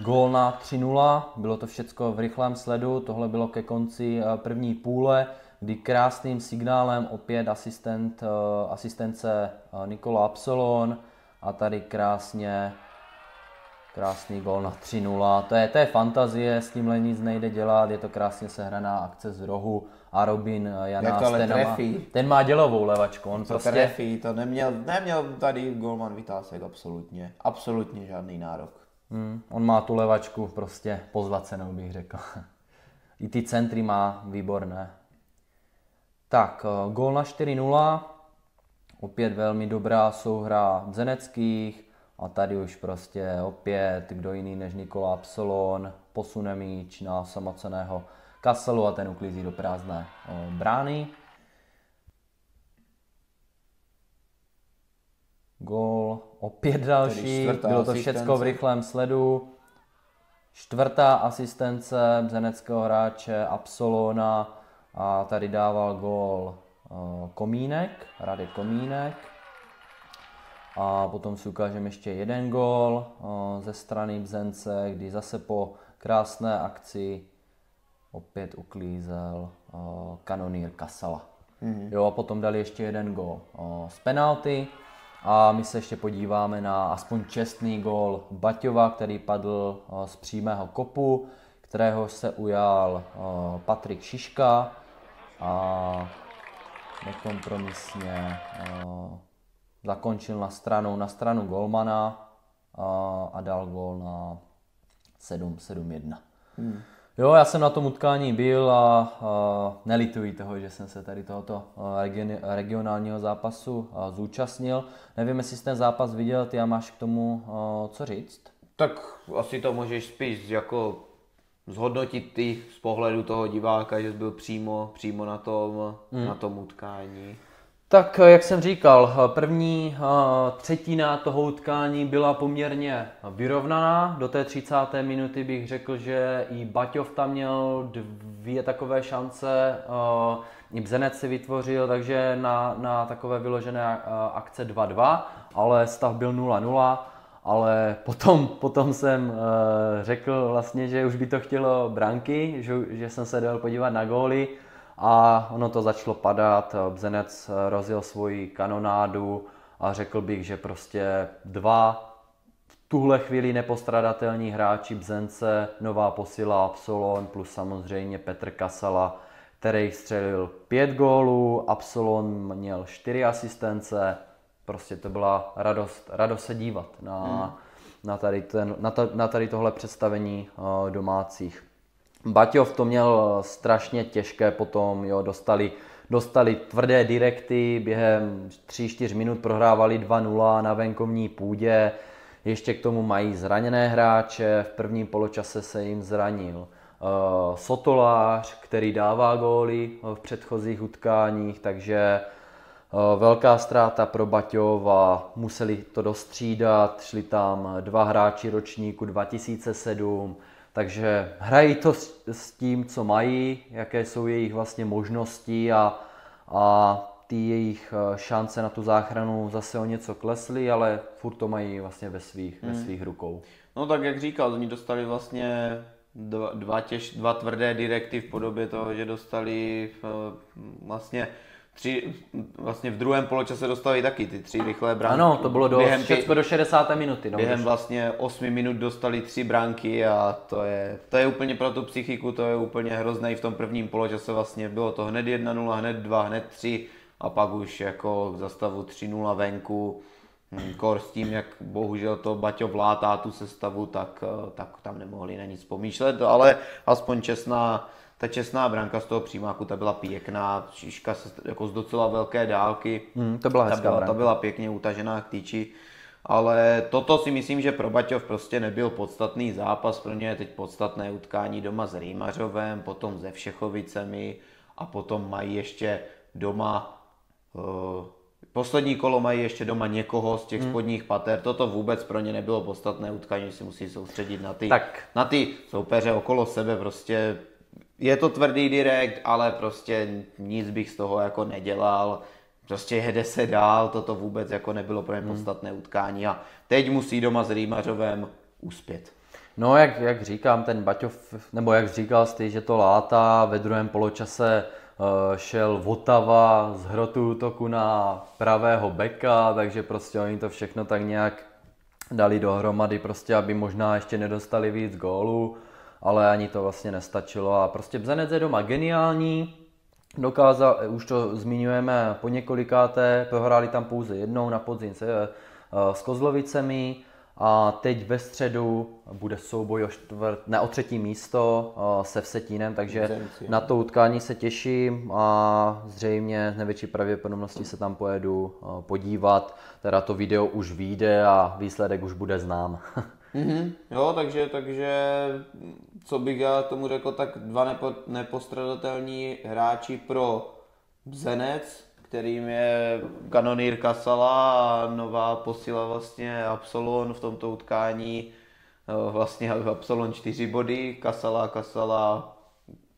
Gól na 3-0, bylo to všecko v rychlém sledu, tohle bylo ke konci eh, první půle, kdy krásným signálem opět asistent, eh, asistence eh, Nikola Absolon a tady krásně Krásný gol na 3-0. To je, to je fantazie, s tímhle nic nejde dělat, je to krásně sehraná akce z rohu a Robin Janás, ten, má, ten má dělovou levačku, on To prostě, trefí, to neměl, neměl tady Golman Vytásek absolutně, absolutně žádný nárok. Hmm, on má tu levačku prostě pozlacenou, bych řekl. I ty centry má výborné. Tak, eh, gól na 4-0. Opět velmi dobrá souhra Bzeneckých. A tady už prostě opět kdo jiný než Nikola Absolon posune míč na samoceného Kasselu a ten uklízí do prázdné eh, brány. Gól, opět další, bylo to asistence. všecko v rychlém sledu. Čtvrtá asistence bzeneckého hráče Absolona a tady dával gól eh, Komínek, Radek Komínek. A potom si ukážeme ještě jeden gól eh, ze strany Bzence, kdy zase po krásné akci opět uklízel eh, kanonýr Kasala. Mm-hmm. Jo, a potom dali ještě jeden gól z penalty. A my se ještě podíváme na aspoň čestný gól Baťova, který padl eh, z přímého kopu, kterého se ujal uh, Patrik Šiška a nekompromisně uh, zakončil na stranu, na stranu golmana a dal gol na 7-1. Hmm. Jo, já jsem na tom utkání byl a uh, nelituji toho, že jsem se tady tohoto regionálního zápasu zúčastnil. Nevím, jestli jsi ten zápas viděl, ty a máš k tomu uh, co říct? Tak asi to můžeš spíš jako zhodnotit ty z pohledu toho diváka, že jsi byl přímo, přímo na, tom, hmm. na tom utkání. Tak jak jsem říkal, první třetina toho utkání byla poměrně vyrovnaná. Do té 30. minuty bych řekl, že i Baťov tam měl dvě takové šance, i Bzenec si vytvořil, takže na, na takové vyložené akce 2-2, ale stav byl 0-0 ale potom, potom jsem řekl vlastně, že už by to chtělo branky, že, že jsem se dal podívat na góly a ono to začalo padat, Bzenec rozjel svoji kanonádu a řekl bych, že prostě dva v tuhle chvíli nepostradatelní hráči Bzence, nová posila Absolon plus samozřejmě Petr Kasala, který střelil pět gólů, Absolon měl čtyři asistence, prostě to byla radost, radost se dívat na, hmm. na, tady, ten, na, ta, na tady tohle představení uh, domácích. Baťov to měl strašně těžké potom, jo, dostali, dostali tvrdé direkty, během 3-4 minut prohrávali 2-0 na venkovní půdě, ještě k tomu mají zraněné hráče, v prvním poločase se jim zranil uh, Sotolář, který dává góly v předchozích utkáních, takže Eh, velká ztráta pro Baťov a museli to dostřídat, šli tam dva hráči ročníku 2007, takže hrají to s, s tím, co mají, jaké jsou jejich vlastně možnosti a, a ty jejich eh, šance na tu záchranu zase o něco klesly, ale furt to mají vlastně ve svých, hmm. ve svých rukou. No tak jak říkal, oni dostali vlastně dva, dva, těž, dva tvrdé direkty v podobě toho, že dostali eh, vlastně tři, vlastně v druhém poločase dostali taky ty tři rychlé bránky. Ano, to bylo do, během ty, do 60. minuty. No, během vlastně 8 minut dostali tři bránky a to je, to je úplně pro tu psychiku, to je úplně hrozné. V tom prvním poločase vlastně bylo to hned 1-0, hned 2, hned 3 a pak už jako za stavu 3-0 venku. Hm, kor s tím, jak bohužel to Baťo vlátá tu sestavu, tak, tak tam nemohli na nic pomýšlet, ale aspoň čestná, ta čestná branka z toho přímáku, ta byla pěkná, šiška se jako z docela velké dálky. Hmm, to byla hezká ta byla, ta byla pěkně utažená k týči. Ale toto si myslím, že pro Baťov prostě nebyl podstatný zápas, pro ně je teď podstatné utkání doma s Rýmařovem, potom se Všechovicemi a potom mají ještě doma uh, Poslední kolo mají ještě doma někoho z těch hmm. spodních pater. Toto vůbec pro ně nebylo podstatné utkání, si musí soustředit na ty, tak. na ty soupeře okolo sebe. Prostě je to tvrdý direkt, ale prostě nic bych z toho jako nedělal. Prostě jede se dál, toto vůbec jako nebylo pro ně hmm. podstatné utkání a teď musí doma s Rýmařovem uspět. No, jak, jak říkám, ten Baťov, nebo jak říkal jsi, že to láta ve druhém poločase uh, šel Votava z hrotu útoku na pravého beka, takže prostě oni to všechno tak nějak dali dohromady, prostě aby možná ještě nedostali víc gólů ale ani to vlastně nestačilo. A prostě Bzenec je doma geniální, dokázal, už to zmiňujeme po několikáté, prohráli tam pouze jednou na podzim se, eh, s Kozlovicemi. A teď ve středu bude souboj o, čtvrt, ne, o třetí místo eh, se Vsetínem, takže na to utkání se těším a zřejmě z největší pravděpodobností se tam pojedu eh, podívat, teda to video už vyjde a výsledek už bude znám. Mm-hmm. Jo, takže, takže co bych já tomu řekl, tak dva nepo, nepostradatelní hráči pro Bzenec, kterým je kanonýr Kasala a nová posila vlastně Absolon v tomto utkání. Eh, vlastně Absolon 4 body, Kasala, Kasala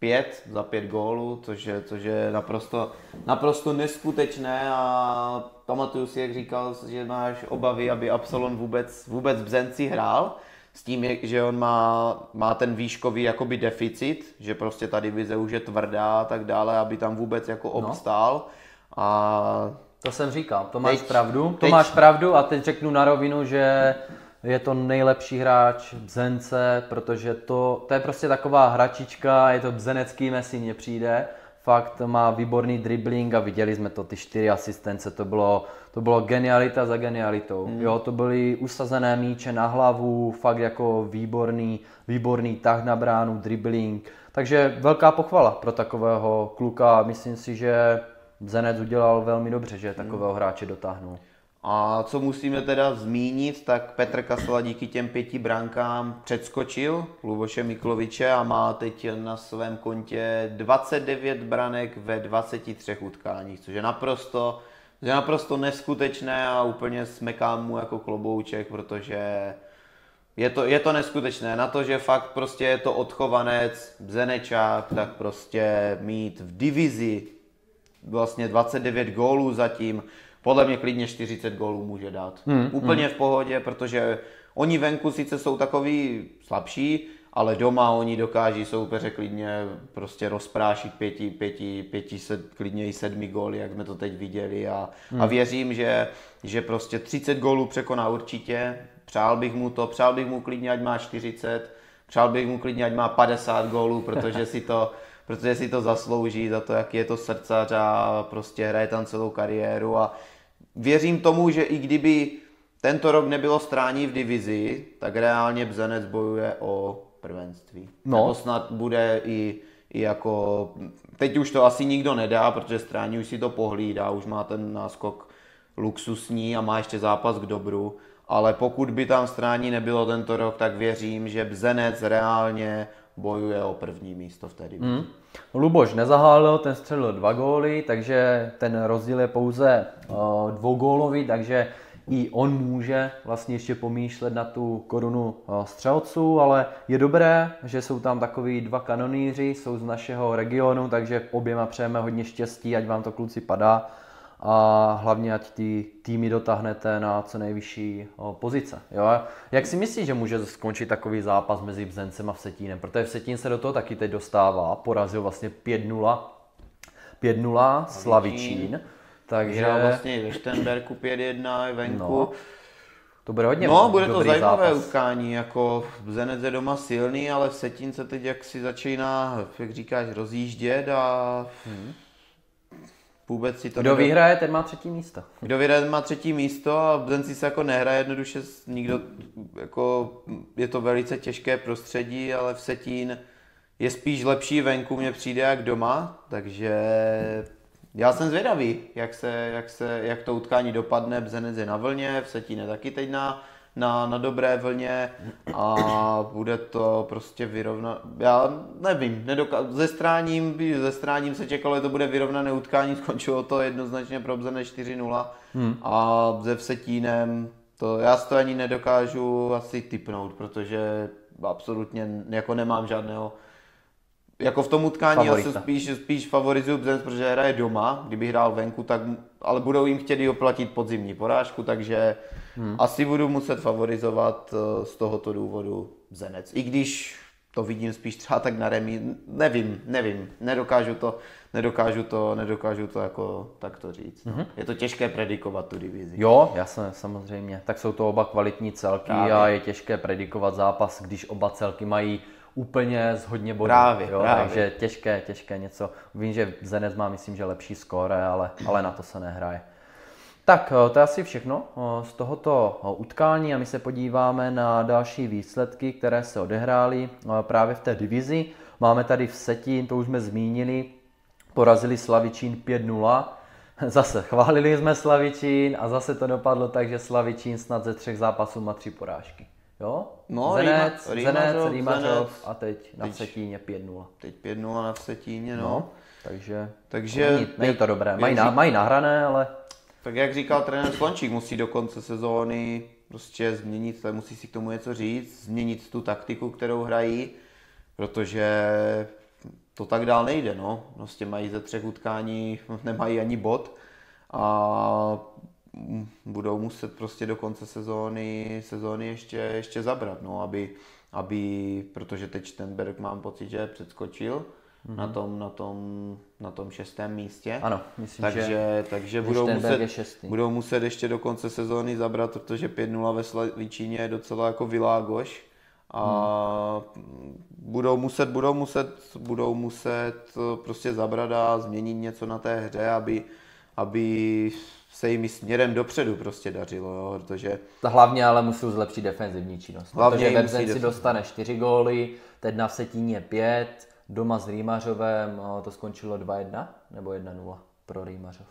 5 za 5 gólů, což je, což je naprosto, naprosto neskutečné a pamatuju si, jak říkal, že máš obavy, aby Absolon vůbec, vůbec v Bzenci hrál, s tím, že on má, má ten výškový jakoby deficit, že prostě ta divize už je tvrdá a tak dále, aby tam vůbec jako no. obstál. No. A to jsem říkal, to máš teď, pravdu, to teď... máš pravdu a teď řeknu na rovinu, že je to nejlepší hráč Bzence, protože to, to je prostě taková hračička, je to bzenecký Messi, mně přijde. Fakt má výborný dribbling a viděli jsme to, ty čtyři asistence, to bylo, to bylo genialita za genialitou. Mm. Jo, to byly usazené míče na hlavu, fakt jako výborný, výborný tah na bránu, dribbling. Takže velká pochvala pro takového kluka. Myslím si, že Zenec udělal velmi dobře, že takového hráče dotáhnul. A co musíme teda zmínit, tak Petr Kasela díky těm pěti brankám předskočil Luboše Mikloviče a má teď na svém kontě 29 branek ve 23 utkáních, což je naprosto, je naprosto neskutečné a úplně smekám mu jako klobouček, protože je to, je to neskutečné. Na to, že fakt prostě je to odchovanec, Zenečák, tak prostě mít v divizi vlastně 29 gólů zatím, podle mě klidně 40 gólů může dát. Hmm, Úplně hmm. v pohodě, protože oni venku sice jsou takový slabší, ale doma oni dokáží soupeře klidně prostě rozprášit pěti, pěti, pěti sed, klidně i sedmi góly, jak jsme to teď viděli a, hmm. a věřím, že, že prostě 30 gólů překoná určitě, přál bych mu to, přál bych mu klidně, ať má 40, přál bych mu klidně, ať má 50 gólů, protože si to, protože si to zaslouží za to, jaký je to srdcař a prostě hraje tam celou kariéru a věřím tomu, že i kdyby tento rok nebylo strání v divizi, tak reálně Bzenec bojuje o prvenství. No. To snad bude i, i jako, teď už to asi nikdo nedá, protože strání už si to pohlídá, už má ten náskok luxusní a má ještě zápas k dobru, ale pokud by tam strání nebylo tento rok, tak věřím, že Bzenec reálně bojuje o první místo v té divizi. Hmm. Luboš nezahálil, ten střelil dva góly, takže ten rozdíl je pouze uh, dvougólový, takže i on může vlastně ještě pomýšlet na tu korunu uh, střelců, ale je dobré, že jsou tam takový dva kanonýři, jsou z našeho regionu, takže oběma přejeme hodně štěstí, ať vám to kluci padá a hlavně ať ty týmy dotáhnete na co nejvyšší pozice. Jo? Jak si myslíš, že může skončit takový zápas mezi Bzencem a Vsetínem? Protože Vsetín se do toho taky teď dostává, porazil vlastně 5-0 5-0 Slavičín. Takže... Vlastně ve Štenberku 5-1 venku. No. To bude hodně No, bude to zajímavé zápas. utkání, jako Zenec je doma silný, ale Vsetín se teď jak si začíná, jak říkáš, rozjíždět a hmm vůbec si to... Kdo nedo... vyhraje, ten má třetí místo. Kdo vyhraje, ten má třetí místo a v Zenci se jako nehraje jednoduše, nikdo, jako je to velice těžké prostředí, ale v Setín je spíš lepší venku, mně přijde jak doma, takže já jsem zvědavý, jak, se, jak, se, jak to utkání dopadne, Bzenec je na vlně, v Setín je taky teď na, na, na dobré vlně a bude to prostě vyrovnat. Já nevím, nedoka- ze, stráním, ze stráním se čekalo, že to bude vyrovnané utkání, skončilo to jednoznačně probzené 4-0 hmm. a ze Vsetínem to já si to ani nedokážu asi typnout, protože absolutně jako nemám žádného jako v tom utkání Favorita. asi spíš, spíš favorizuju Bzenc, protože hraje doma, kdyby hrál venku, tak ale budou jim chtěli oplatit podzimní porážku, takže hmm. asi budu muset favorizovat eh, z tohoto důvodu Zenec. I když to vidím spíš třeba tak na remi, nevím, nevím, nedokážu to, nedokážu to, nedokážu to jako takto říct. Mm-hmm. Je to těžké predikovat tu divizi. Jo, jasně, samozřejmě. Tak jsou to oba kvalitní celky Právě. a je těžké predikovat zápas, když oba celky mají úplně z hodně bodů. Právě, jo? právě. Takže těžké, těžké něco. Vím, že Zenec má, myslím, že lepší skóre, ale, ale na to se nehraje. Tak eh, to je asi všechno eh, z tohoto eh, utkání a my se podíváme na další výsledky, které se odehrály právě v té divizi. Máme tady v Setín, to už jsme zmínili, porazili Slavičín 5-0. Zase chválili jsme Slavičín a zase to dopadlo tak, že Slavičín snad ze třech zápasů má tři porážky. Jo? No, Zenec, Rýma, Zenec, Rýmařov a teď na Vsetíně 5-0. Teď 5-0 na Vsetíně, no. no. takže, takže není, není to dobré. Mají, na, mají nahrané, ale... Tak jak říkal trenér Slončík, musí do konce sezóny prostě změnit, musí si k tomu něco říct, změnit tu taktiku, kterou hrají, protože to tak dál nejde, no. Prostě mají ze třech utkání, nemají ani bod a budou muset prostě do konce sezóny, sezóny ještě, ještě zabrat, no, aby, aby, protože teď Stenberg mám pocit, že předskočil, mm-hmm. na, tom, na, tom, na tom šestém místě. Ano, myslím, takže, že takže budou muset, je šestý. budou muset ještě do konce sezóny zabrat, protože 5-0 ve Slavičíně je docela jako világoš a hmm. budou muset, budou muset, budou muset prostě zabrat a změnit něco na té hře, aby, aby se jim směrem dopředu prostě dařilo, jo, protože... Hlavně ale musí zlepšit defenzivní činnost, Hlavně protože Bebzen si dostane 4 góly, teď na Setíně 5, doma s Rýmařovem to skončilo 2-1 nebo 1-0 pro Rýmařov.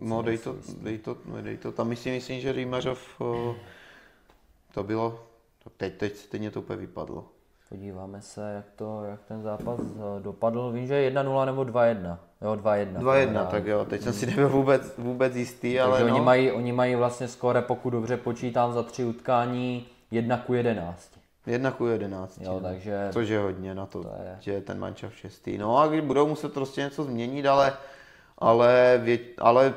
No dej to, dej to, dej to, tam myslím, myslím, že Rýmařov to bylo, teď, teď stejně to úplně vypadlo. Podíváme se, jak, to, jak ten zápas eh, dopadl. Vím, že 1-0 nebo 2-1. Jo, 2-1. 2-1, tak jo, teď jsem si nebyl vůbec, vůbec jistý, ale Takže no. oni, mají, oni mají vlastně skóre, pokud dobře počítám, za tři utkání 1 ku 11. 1 ku 11. Jo, takže... Což je hodně na to, to je. že je ten mančav šestý. No a když budou muset prostě něco změnit, ale, ale, vě, ale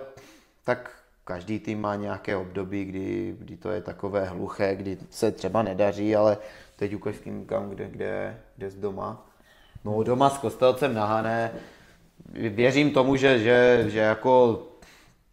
tak každý tým má nějaké období, kdy, kdy to je takové hluché, kdy se třeba nedaří, ale teď ukaž kým kam, kde, kde, kde z doma. No doma s Kostelcem na Hané. Věřím tomu, že, že, že jako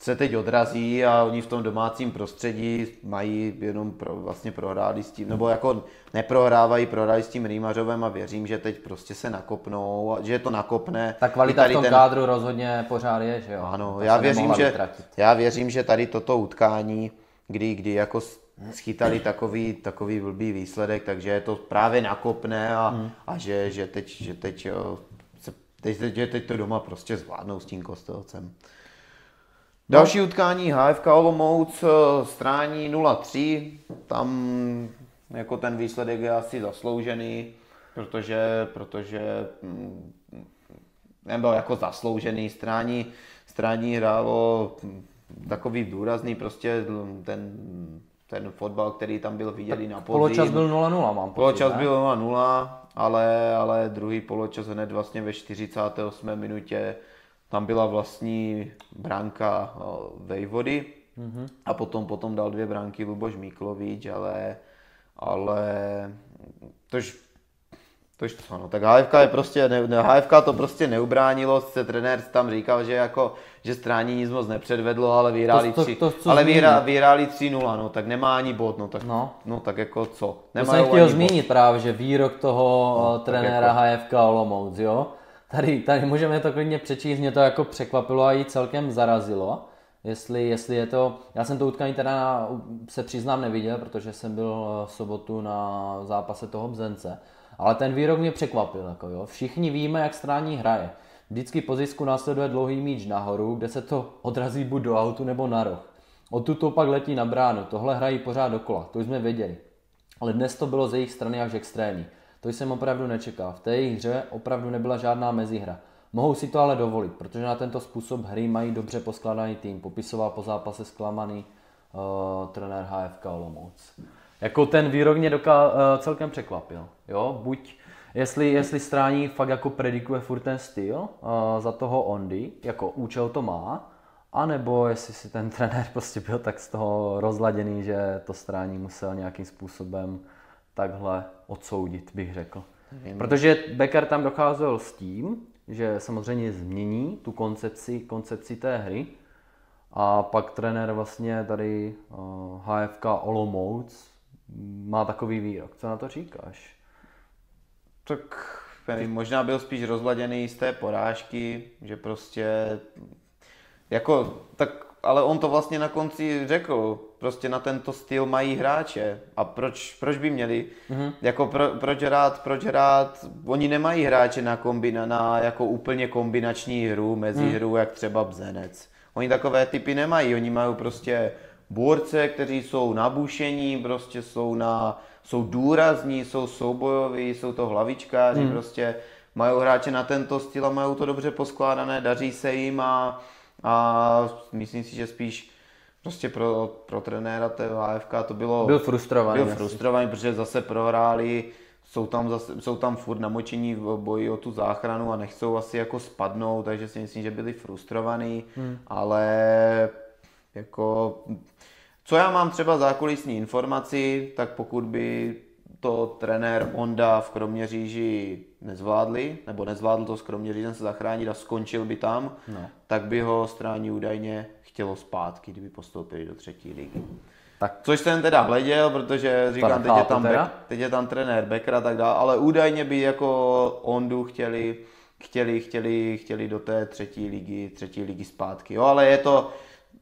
se teď odrazí a oni v tom domácím prostředí mají jenom pro, vlastně prohráli s tím, nebo jako neprohrávají, prohráli s tím Rýmařovem a věřím, že teď prostě se nakopnou, že to nakopne. Ta kvalita v tom ten... kádru rozhodně pořád je, že jo? Ano, já věřím, že, já věřím, že tady toto utkání, kdy, kdy jako schytali takový, takový blbý výsledek, takže je to právě nakopne a, hmm. a že, že teď, že teď, jo, se, teď, že teď to doma prostě zvládnou s tím kostelcem. Další utkání HFK Olomouc eh, strání 0-3, tam jako ten výsledek je asi zasloužený, protože, protože mm, nebyl jako zasloužený strání, strání hrálo takový důrazný prostě ten ten fotbal, který tam byl vidět i na podzim. Poločas byl 0-0, mám pocit, Poločas ne? byl 0-0, ale, ale druhý poločas hned vlastně ve 48. minutě tam byla vlastní bránka Vejvody mm-hmm. a potom, potom dal dvě bránky Luboš Miklovič, ale, ale tož Tož co, no, tak HFK je prostě, ne, HFK to prostě neubránilo, se trenér tam říkal, že jako, že strání nic moc nepředvedlo, ale vyhráli to, to, to, to ale vyhrá, vyhráli 3-0, no, tak nemá ani bod, no, tak, no. no tak jako co. To jsem chtěl zmínit bod. právě, že výrok toho no, trenéra jako... HFK Olomouc, jo, tady, tady můžeme to klidně přečíst, mě to jako překvapilo a i celkem zarazilo. Jestli, jestli je to, já jsem to utkání teda se přiznám neviděl, protože jsem byl v sobotu na zápase toho Bzence, ale ten výrok mě překvapil. Jako jo. Všichni víme, jak strání hraje. Vždycky po zisku následuje dlouhý míč nahoru, kde se to odrazí buď do autu nebo na roh. Odtud to pak letí na bránu. Tohle hrají pořád dokola, to už jsme věděli. Ale dnes to bylo ze jejich strany až extrémní. To jsem opravdu nečekal. V té hře opravdu nebyla žádná mezihra. Mohou si to ale dovolit, protože na tento způsob hry mají dobře poskladaný tým, popisoval po zápase zklamaný uh, trenér HFK Olomouc. Jako ten výrok mě doká, uh, celkem překvapil. Jo? Buď jestli, jestli strání fakt jako predikuje furt ten styl uh, za toho Ondy, jako účel to má, anebo jestli si ten trenér prostě byl tak z toho rozladěný, že to strání musel nějakým způsobem takhle odsoudit, bych řekl. Vím. Protože Becker tam docházel s tím, že samozřejmě změní tu koncepci, koncepci té hry a pak trenér vlastně tady uh, HFK Olomouc má takový výrok. Co na to říkáš? Tak nevím, možná byl spíš rozladěný z té porážky, že prostě jako, tak, ale on to vlastně na konci řekl, prostě na tento styl mají hráče a proč, proč by měli, mm-hmm. jako pro, proč rád, proč rád, oni nemají hráče na, kombina, na jako úplně kombinační hru, mezi mm. hru, jak třeba Bzenec. Oni takové typy nemají, oni mají prostě bůrce, kteří jsou nabušení, prostě jsou, na, jsou důrazní, jsou soubojoví, jsou to hlavičkáři, hmm. prostě mají hráče na tento styl a mají to dobře poskládané, daří se jim a, a myslím si, že spíš prostě pro, pro trenéra té AFK to bylo... Byl frustrovaný. Byl frustrovaný, protože zase prohráli, jsou tam, zase, jsou tam furt namočení v boji o tu záchranu a nechcou asi jako spadnout, takže si myslím, že byli frustrovaní, hmm. ale jako co já mám třeba zákulisní informaci, tak pokud by to trenér Onda v Kroměříži nezvládli, nebo nezvládl to s Kroměřížem se zachránit a skončil by tam, no. tak by ho strání údajně chtělo zpátky, kdyby postoupili do třetí ligy. Tak. Což jsem teda hleděl, protože říkám, teď je, tam Beck, teď je tam trenér Becker a tak dále, ale údajně by jako Ondu chtěli, chtěli, chtěli, chtěli do té třetí ligy, třetí ligy zpátky. Jo, ale je to,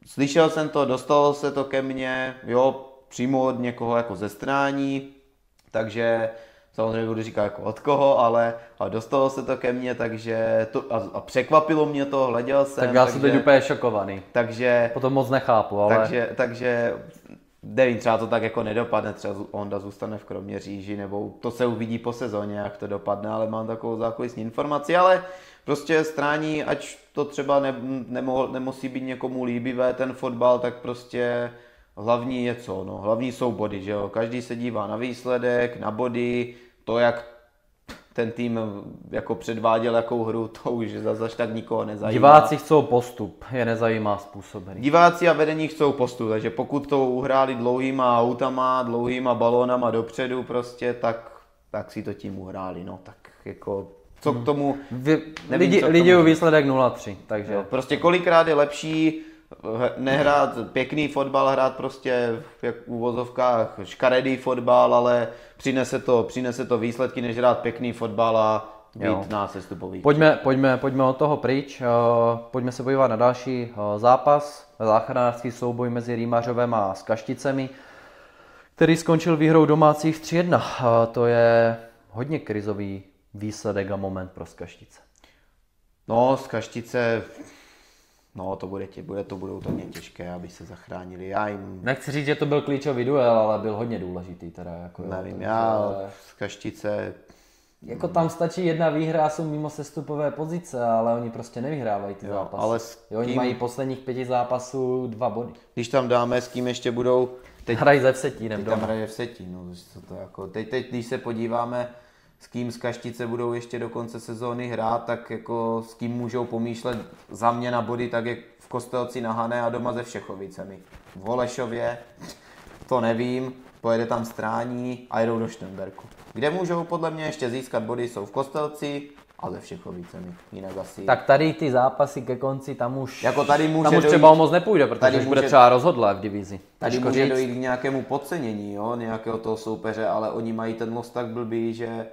slyšel jsem to, dostalo se to ke mně, jo, přímo od někoho jako ze strání, takže samozřejmě budu říkat jako od koho, ale, ale dostalo se to ke mně, takže to, a, a překvapilo mě to, hleděl jsem. Tak já jsem teď úplně šokovaný. Takže, Potom moc nechápu, ale... Takže, takže nevím, třeba to tak jako nedopadne, třeba Honda zůstane v Kroměříži, nebo to se uvidí po sezóně, jak to dopadne, ale mám takovou zákulisní informaci, ale prostě strání, ať to třeba ne, nemo, nemusí být někomu líbivé ten fotbal, tak prostě hlavní je co, no, hlavní jsou body, že jo, každý se dívá na výsledek, na body, to, jak ten tým jako předváděl jakou hru, to už zase tak nikoho nezajímá. Diváci chcou postup, je nezajímá způsobený. Diváci a vedení chcou postup, takže pokud to uhráli dlouhýma autama, dlouhýma balónama dopředu prostě, tak, tak si to tím uhráli, no tak jako co k hmm. tomu, Vy, nevím, lidi, co lidi u výsledek 0-3, takže. Prostě kolikrát je lepší nehrát pěkný fotbal, hrát prostě jak v úvozovkách škaredý fotbal, ale přinese to, přinese to výsledky, než hrát pěkný fotbal a být jo. na sestupový. Pojďme, pojďme, pojďme od toho pryč, uh, pojďme se podívat na další uh, zápas, záchranářský souboj mezi Rýmařovem a Skašticemi, který skončil výhrou domácích 3-1. Uh, to je hodně krizový výsledek a moment pro Skaštice. No, Skaštice No, to bude, tě, bude to budou to mě těžké, aby se zachránili. Já jim... Nechci říct, že to byl klíčový duel, ale byl hodně důležitý teda. Jako Nevím, to, já že... z Kaštice... Jako tam stačí jedna výhra a jsou mimo sestupové pozice, ale oni prostě nevyhrávají ty jo, zápasy. Ale s kým... Oni mají posledních pěti zápasů dva body. Když tam dáme, s kým ještě budou... Teď hrají ze Vsetínem teď doma. tam hraje Vsetín, no, to jako, teď, teď, když se podíváme, s kým z Kaštice budou ještě do konce sezóny hrát, tak jako s kým můžou pomýšlet za mě na body, tak je v Kostelci na Hané a doma ze Všechovicemi. V Holešově, to nevím, pojede tam strání a jedou do Štenberku. Kde můžou podle mě ještě získat body, jsou v Kostelci a ze Všechovicemi. Jinak asi... Tak tady ty zápasy ke konci, tam už, jako tady může tam už třeba dojít, moc nepůjde, protože tady může, bude třeba rozhodlé v divizi. Tady může říct. dojít k nějakému podcenění jo, nějakého toho soupeře, ale oni mají ten most tak blbý, že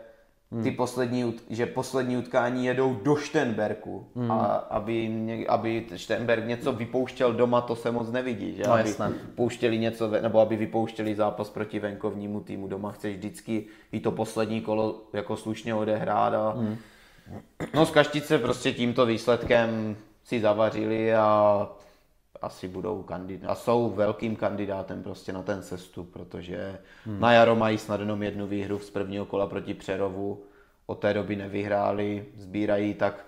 Hmm. Ty poslední, že poslední utkání jedou do Štenberku hmm. a aby, aby Štenberg něco vypouštěl doma, to se moc nevidí, že? No, aby jasné. pouštěli něco, nebo aby vypouštěli zápas proti venkovnímu týmu doma, chceš vždycky i to poslední kolo jako slušně odehrát a hmm. no z Kaštice prostě tímto výsledkem si zavařili a asi budou kandidát, a jsou velkým kandidátem prostě na ten sestup, protože hmm. na jaro mají snad jenom jednu výhru z prvního kola proti Přerovu, od té doby nevyhráli, sbírají tak,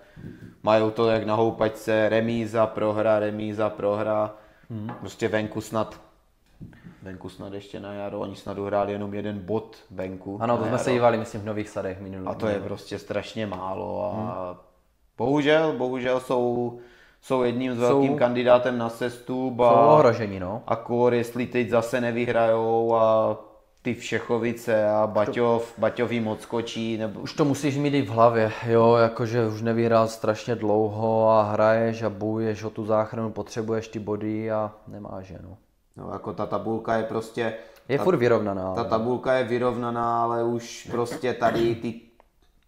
mají to jak na houpačce, remíza, prohra, remíza, prohra, hmm. prostě venku snad venku snad ještě na jaro, oni snad uhráli jenom jeden bod venku. Ano, to jsme se dívali, myslím, v nových sadech minulý. A to je prostě strašně málo a hmm. bohužel, bohužel jsou jsou jedním z velkým kandidátem na sestup. A, jsou ohrožení, no. A kor, jestli teď zase nevyhrajou a ty Všechovice a Baťov, Baťov jim odskočí. Nebo... Už to musíš mít i v hlavě, jo, jakože už nevyhrál strašně dlouho a hraješ a bojuješ o tu záchranu, potřebuješ ty body a nemáš, no. No, jako ta tabulka je prostě... Je ta, furt vyrovnaná. Ta tabulka je vyrovnaná, ale už prostě tady ty,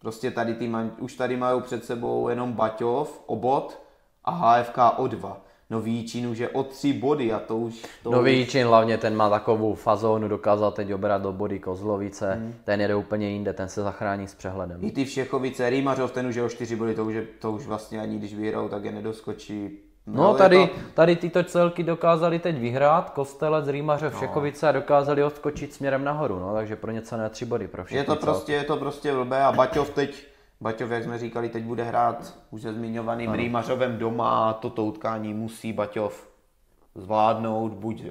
prostě tady ty, už tady mají před sebou jenom Baťov, obot, a HFK o dva. Nový Jíčín už je o tři body a to už... To Nový už... Jíčín hlavně ten má takovou fazónu, dokázal teď obrat do body Kozlovice, hmm. ten jede úplně jinde, ten se zachrání s přehledem. I ty Všechovice, Rýmařov, ten už je o čtyři body, to už, je, to už vlastně ani když vyhrou, tak je nedoskočí. No, no tady, to... tady tyto celky dokázali teď vyhrát, Kostelec, Rýmařov, no. Všechovice a dokázali odskočit směrem nahoru, no, takže pro něco ne tři body pro všechny. Je to prostě, je to prostě blbé a Baťov teď Baťov, jak jsme říkali, teď bude hrát už se zmiňovaným ano. Rýmařovem doma a toto utkání musí Baťov zvládnout, buď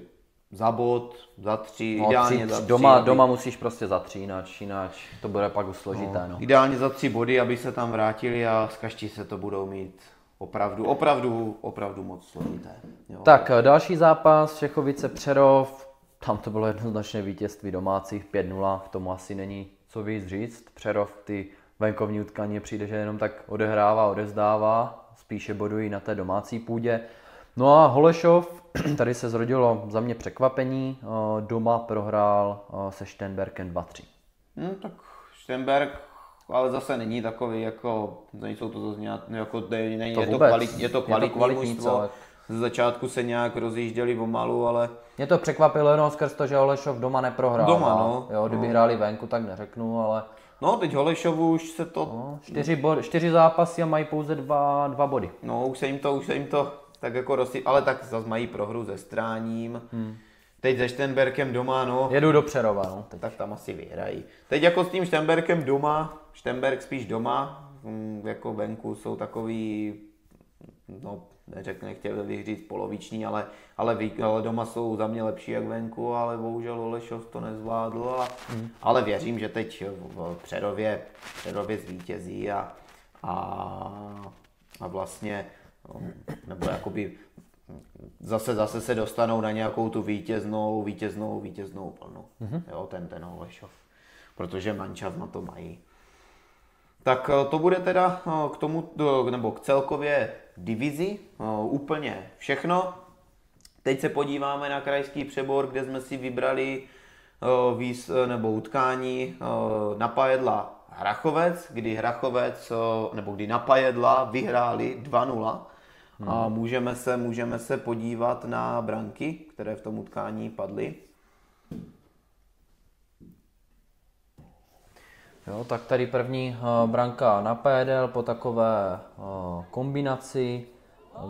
za bod, za tři, no, ideálně tři, za tři. Doma, aby... doma musíš prostě za tři, jináč, jináč to bude pak už složité. No. No. Ideálně za tři body, aby se tam vrátili a z každý se to budou mít opravdu, opravdu, opravdu moc složité. Jo. Tak další zápas, Čechovice Přerov, tam to bylo jednoznačně vítězství domácích 5-0, k tomu asi není co víc říct. Přerov ty venkovní utkání přijde, že jenom tak odehrává, odezdává, spíše bodují na té domácí půdě. No a Holešov, tady se zrodilo za mě překvapení, doma prohrál se Štenberkem 2-3. Hmm, tak Štenberg ale zase není takový, jako, nejsou to zase nějak, jako, není, to je, vůbec, to kvalitní, je to kvalitní, je to kvalitní mužstvo. Ze začátku se nějak rozjížděli pomalu, ale... Mě to překvapilo jenom skrz to, že Holešov doma neprohrál. Doma, no. Jo, kdyby no. hráli venku, tak neřeknu, ale... No, teď Holešovu už se to... No, čtyři, bod, čtyři zápasy a mají pouze dva, dva body. No, už se jim to, už se jim to tak jako rozdí, ale tak zase mají prohru se Stráním. Hmm. Teď se Štenberkem doma, no. Jedu do Přerova, no. Teď. Tak tam asi vyhrají. Teď jako s tím Štenberkem doma, Štenberg spíš doma, mm, jako venku jsou takový, no neřekne, nechtěl bych říct poloviční, ale, ale, ale doma jsou za mě lepší jak venku, ale bohužel Olešov to nezvládl, a, hmm. ale věřím, že teď v Přerově, Přerově zvítězí a, a, a vlastně, nebo jakoby zase, zase se dostanou na nějakou tu vítěznou, vítěznou, vítěznou plnu. Mm-hmm. Jo, ten, ten Olešov. Protože mančav na to mají. Tak eh, to bude teda eh, k tomu, nebo k celkově divizi eh, úplně všechno. Teď se podíváme na krajský přebor, kde jsme si vybrali výs, nebo utkání Napajedla Hrachovec, kdy Hrachovec, nebo kdy Napajedla vyhráli 2-0. Hmm. A můžeme se, můžeme se podívat na branky, které v tom utkání padly. Jo, tak tady první uh, branka na PDL po takové uh, kombinaci,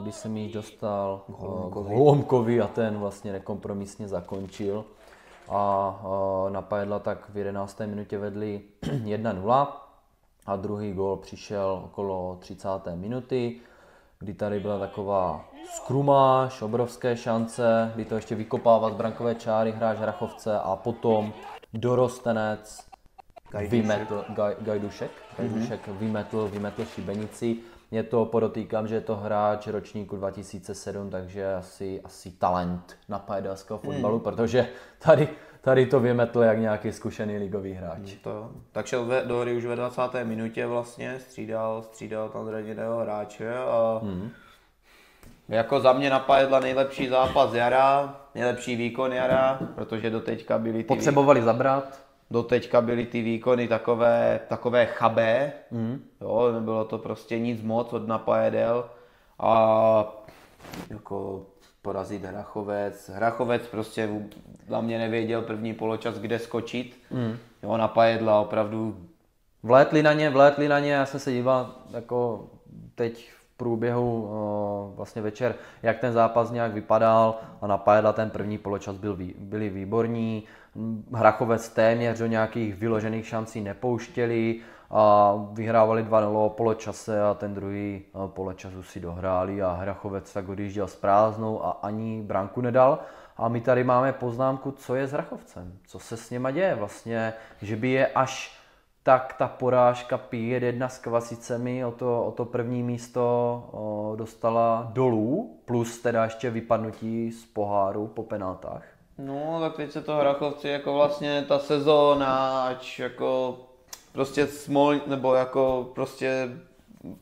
kdy jsem již dostal uh, k Holomkovi a ten vlastně nekompromisně zakončil. A na PDL tak v 11. minutě vedli 1-0 a druhý gol přišel okolo 30. minuty, kdy tady byla taková skrumáž, obrovské šance, kdy to ještě vykopává z brankové čáry hráč Rachovce a potom dorostenec vymetl, Gaj, Gajdušek, Gajdušek mm-hmm. vymetl, vymetl šibenici. Je to, podotýkám, že je to hráč ročníku 2007, takže asi, asi talent na pajedalského fotbalu, mm. protože tady, tady to vymetl jak nějaký zkušený ligový hráč. To, tak šel ve, do hry už ve 20. minutě vlastně, střídal, střídal tam zraněného hráče a mm. Jako za mě napadla nejlepší zápas jara, nejlepší výkon jara, protože do teďka byli ty... Potřebovali zabrat doteďka byly ty výkony takové, takové chabé, mm. jo, nebylo to prostě nic moc od napajedel a jako porazit Hrachovec. Hrachovec prostě za mě nevěděl první poločas, kde skočit. Mm. Jo, napajedla opravdu. Vlétli na ně, vlétli na ně, já jsem se díval jako teď v průběhu o, vlastně večer, jak ten zápas nějak vypadal a napajedla ten první poločas byl, byli výborní. Hrachovec téměř do nějakých vyložených šancí nepouštěli a vyhrávali 2-0 poločase a ten druhý eh, poločasu si dohráli a Hrachovec tak odjížděl s prázdnou a ani branku nedal. A my tady máme poznámku, co je s Hrachovcem, co se s něma děje vlastně, že by je až tak ta porážka 5-1 s Kvasicemi o to, o to první místo o, dostala dolů, plus teda ještě vypadnutí z poháru po penaltách. No, tak teď se to Hrachovci jako vlastně ta sezóna, ač jako prostě smol, nebo jako prostě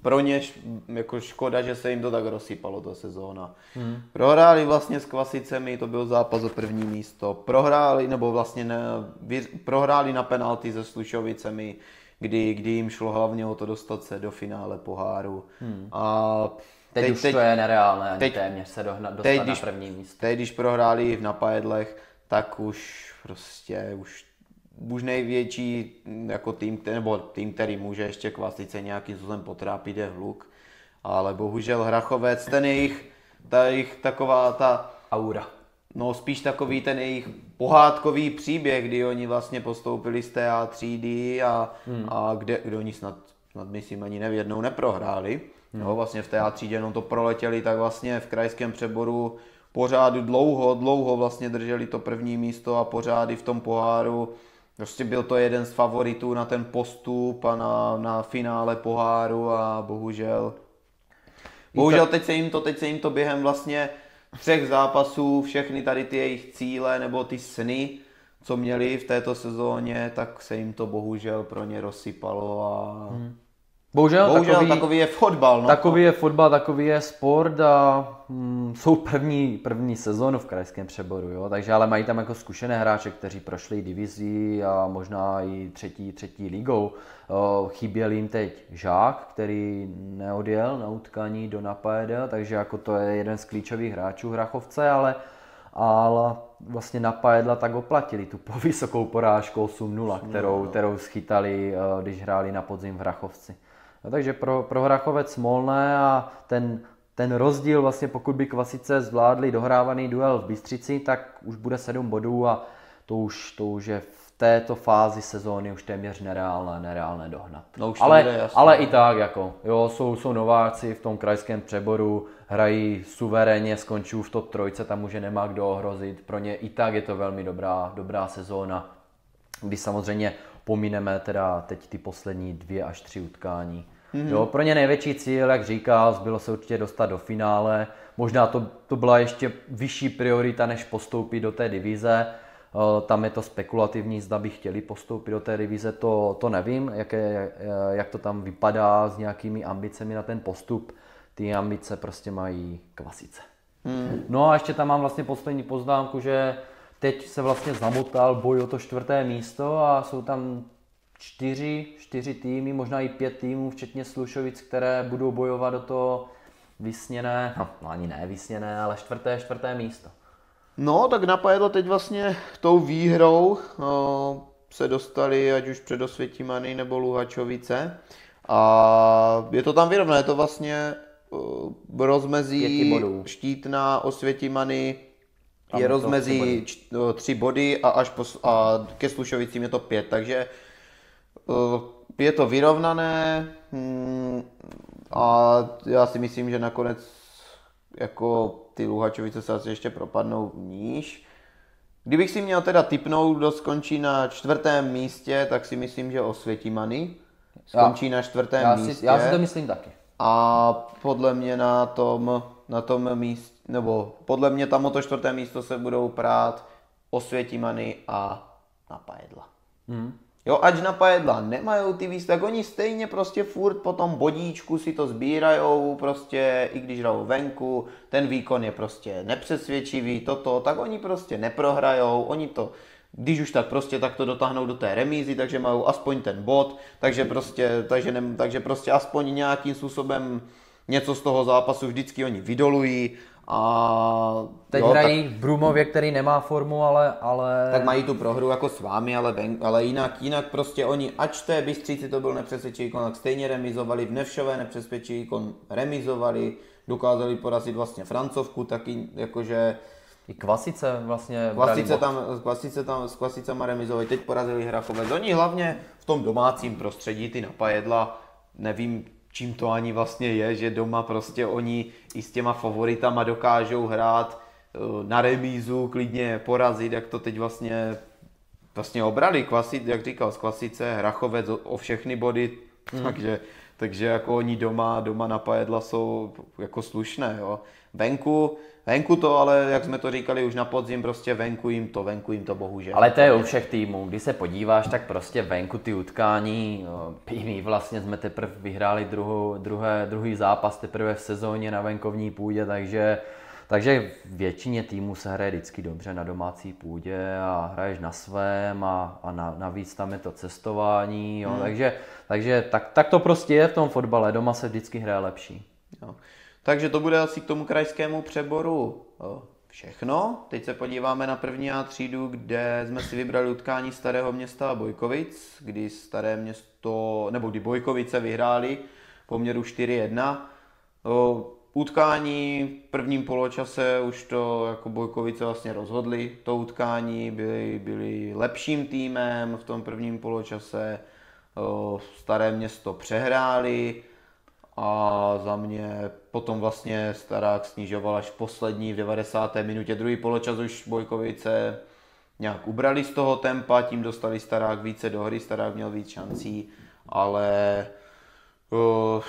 pro ně jako škoda, že se jim to tak rozsypalo ta sezóna. Hmm. Prohráli vlastně s Kvasicemi, to byl zápas o první místo. Prohráli, nebo vlastně ne, prohráli na penalty se Slušovicemi, kdy, kdy jim šlo hlavně o to dostat se do finále poháru. Hmm. A Teď, teď už teď, to je nereálné, ani teď, téměř se dohna, dostat teď, když, na první místo. Teď, když prohráli v napajedlech, tak už prostě už, už největší jako tým, nebo tým, který může ještě kvasice nějakým způsobem potrápit, je hluk. Ale bohužel Hrachovec, ten jejich, ta jejich taková ta... Aura. No spíš takový ten jejich pohádkový příběh, kdy oni vlastně postoupili z té A třídy a, hmm. a kde, kde oni snad, snad myslím ani nevědnou neprohráli. Hmm. Jo, vlastně v té třídě jenom to proletěli, tak vlastně v krajském přeboru pořád dlouho, dlouho vlastně drželi to první místo a pořád i v tom poháru. Prostě byl to jeden z favoritů na ten postup a na, na finále poháru a bohužel Bohužel teď se jim to, teď se jim to během vlastně třech zápasů všechny tady ty jejich cíle nebo ty sny, co měli v této sezóně, tak se jim to bohužel pro ně rozsypalo a hmm. Bohužel, Bohužel takový, takový je fotbal. No. Takový je fotbal, takový je sport a mm, jsou první, první sezónu v krajském přeboru, jo? takže ale mají tam jako zkušené hráče, kteří prošli divizí a možná i třetí, třetí ligou. Chyběl jim teď Žák, který neodjel na utkání do Napajeda, takže jako to je jeden z klíčových hráčů Hrachovce, ale ale vlastně napajedla tak oplatili tu vysokou porážku 8-0, kterou, kterou schytali, když hráli na podzim v Hrachovci. No, takže pro, pro Hrachovec Smolné a ten, ten rozdíl vlastně pokud by Kvasice zvládli dohrávaný duel v Bystřici, tak už bude 7 bodů a to už, to už je v této fázi sezóny už téměř nereálné, nereálné dohnat. No už ale, jasný, ale i tak, jako, jo, jsou, jsou nováci v tom krajském přeboru, hrají suverénně, skončí v top trojce, tam už nemá kdo ohrozit. Pro ně i tak je to velmi dobrá, dobrá sezóna, když samozřejmě pomineme teda teď ty poslední dvě až tři utkání. Mm-hmm. Jo, pro ně největší cíl, jak říkal, bylo se určitě dostat do finále. Možná to, to byla ještě vyšší priorita, než postoupit do té divize. Eh, tam je to spekulativní, zda by chtěli postoupit do té divize, to, to nevím, jak, je, jak to tam vypadá s nějakými ambicemi na ten postup. Ty ambice prostě mají kvasice. Mm. No a ještě tam mám vlastně poslední poznámku, že teď se vlastně zamotal boj o to čtvrté místo a jsou tam čtyři, čtyři týmy, možná i pět týmů, včetně Slušovic, které budou bojovat do toho vysněné, no, no ani ne vysněné, ale čtvrté, čtvrté místo. No, tak napadlo teď vlastně tou výhrou no, se dostali ať už před Osvětimany nebo Luhačovice. A je to tam vyrovnané, je to vlastně uh, rozmezí Štítna, Osvětimany, je rozmezí tři body. Č, uh, tři body a až po, a ke Slušovicím je to pět, takže uh, je to vyrovnané hmm, a já si myslím, že nakonec jako ty Luhačovice se asi ještě propadnou níž. Kdybych si měl teda typnout, kdo skončí na čtvrtém místě, tak si myslím, že Osvětimany skončí já, na čtvrtém já místě. Si, já si to myslím taky. A podle mě na tom, na tom místě, nebo podle mě tam o to čtvrté místo se budou prát Osvětimany a Napajedla. Hmm. Jo, ať na pajedla nemají ty výsledky, tak oni stejně prostě furt po tom bodíčku si to sbírajou, prostě i když hrajou venku, ten výkon je prostě nepřesvědčivý, toto, tak oni prostě neprohrajou, oni to, když už tak prostě tak to dotáhnou do té remízy, takže mají aspoň ten bod, takže prostě, takže, ne, takže prostě aspoň nějakým způsobem něco z toho zápasu vždycky oni vydolují a Teď jo, hrají tak, v Brumově, který nemá formu, ale, ale... Tak mají tu prohru jako s vámi, ale, ven, ale jinak, jinak prostě oni, ač té Bystříci to byl nepřesvědčivý kon, tak stejně remizovali, v Nevšové nepřesvědčivý kon remizovali, dokázali porazit vlastně Francovku, taky jakože... I Kvasice vlastně Kvasice tam, Kvasice tam, s Kvasicama remizovali, teď porazili Hrachové. Oni hlavně v tom domácím prostředí, ty napajedla, nevím, čím to ani vlastně je, že doma prostě oni i s těma favoritama dokážou hrát eh, na remízu, klidně porazit, jak to teď vlastně vlastně obrali, kvasit, jak říkal, z Kvasice, Hrachovec o všechny body, mm. takže, takže jako oni doma, doma na pajedla jsou jako slušné, jo. Venku, Venku to, ale jak jsme to říkali už na podzim, prostě venku jim to, venku jim to bohužel. Ale to je u všech týmů. Když se podíváš, tak prostě venku ty utkání, no, my vlastně jsme teprve vyhráli druhou, druhé, druhý zápas teprve v sezóně na venkovní půdě, takže takže většině týmů se hraje vždycky dobře na domácí půdě a hraješ na svém a, a na, navíc tam je to cestování, jo, hmm. takže, takže tak, tak to prostě je v tom fotbale, doma se vždycky hraje lepší. Jo. Takže to bude asi k tomu krajskému přeboru všechno. Teď se podíváme na první A třídu, kde jsme si vybrali utkání Starého města Bojkovic, kdy Staré město, nebo kdy Bojkovice vyhráli poměru 4-1. Utkání v prvním poločase už to jako Bojkovice vlastně rozhodli. To utkání byli, byli lepším týmem v tom prvním poločase. Staré město přehráli a za mě potom vlastně Starák snižoval až poslední v 90. minutě. Druhý poločas už Bojkovice nějak ubrali z toho tempa, tím dostali Starák více do hry, Starák měl víc šancí, ale uh,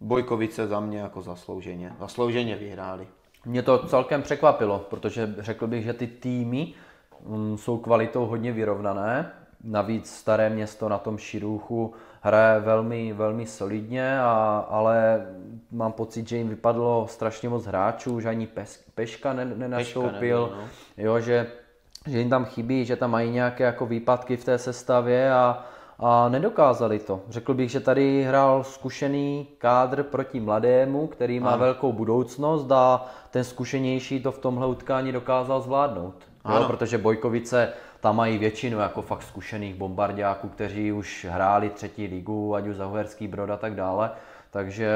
Bojkovice za mě jako zaslouženě, zaslouženě vyhráli. Mě to celkem překvapilo, protože řekl bych, že ty týmy um, jsou kvalitou hodně vyrovnané. Navíc staré město na tom Širuchu hraje velmi, velmi solidně, a, ale mám pocit, že jim vypadlo strašně moc hráčů, že ani pes, Peška nenastoupil, Peška nebyl, no. jo, že, že jim tam chybí, že tam mají nějaké jako výpadky v té sestavě a, a nedokázali to. Řekl bych, že tady hrál zkušený kádr proti mladému, který má ano. velkou budoucnost a ten zkušenější to v tomhle utkání dokázal zvládnout. Jo, protože Bojkovice tam mají většinu jako fakt zkušených bombardáků, kteří už hráli třetí ligu, ať už za Uherský Brod a tak dále. Takže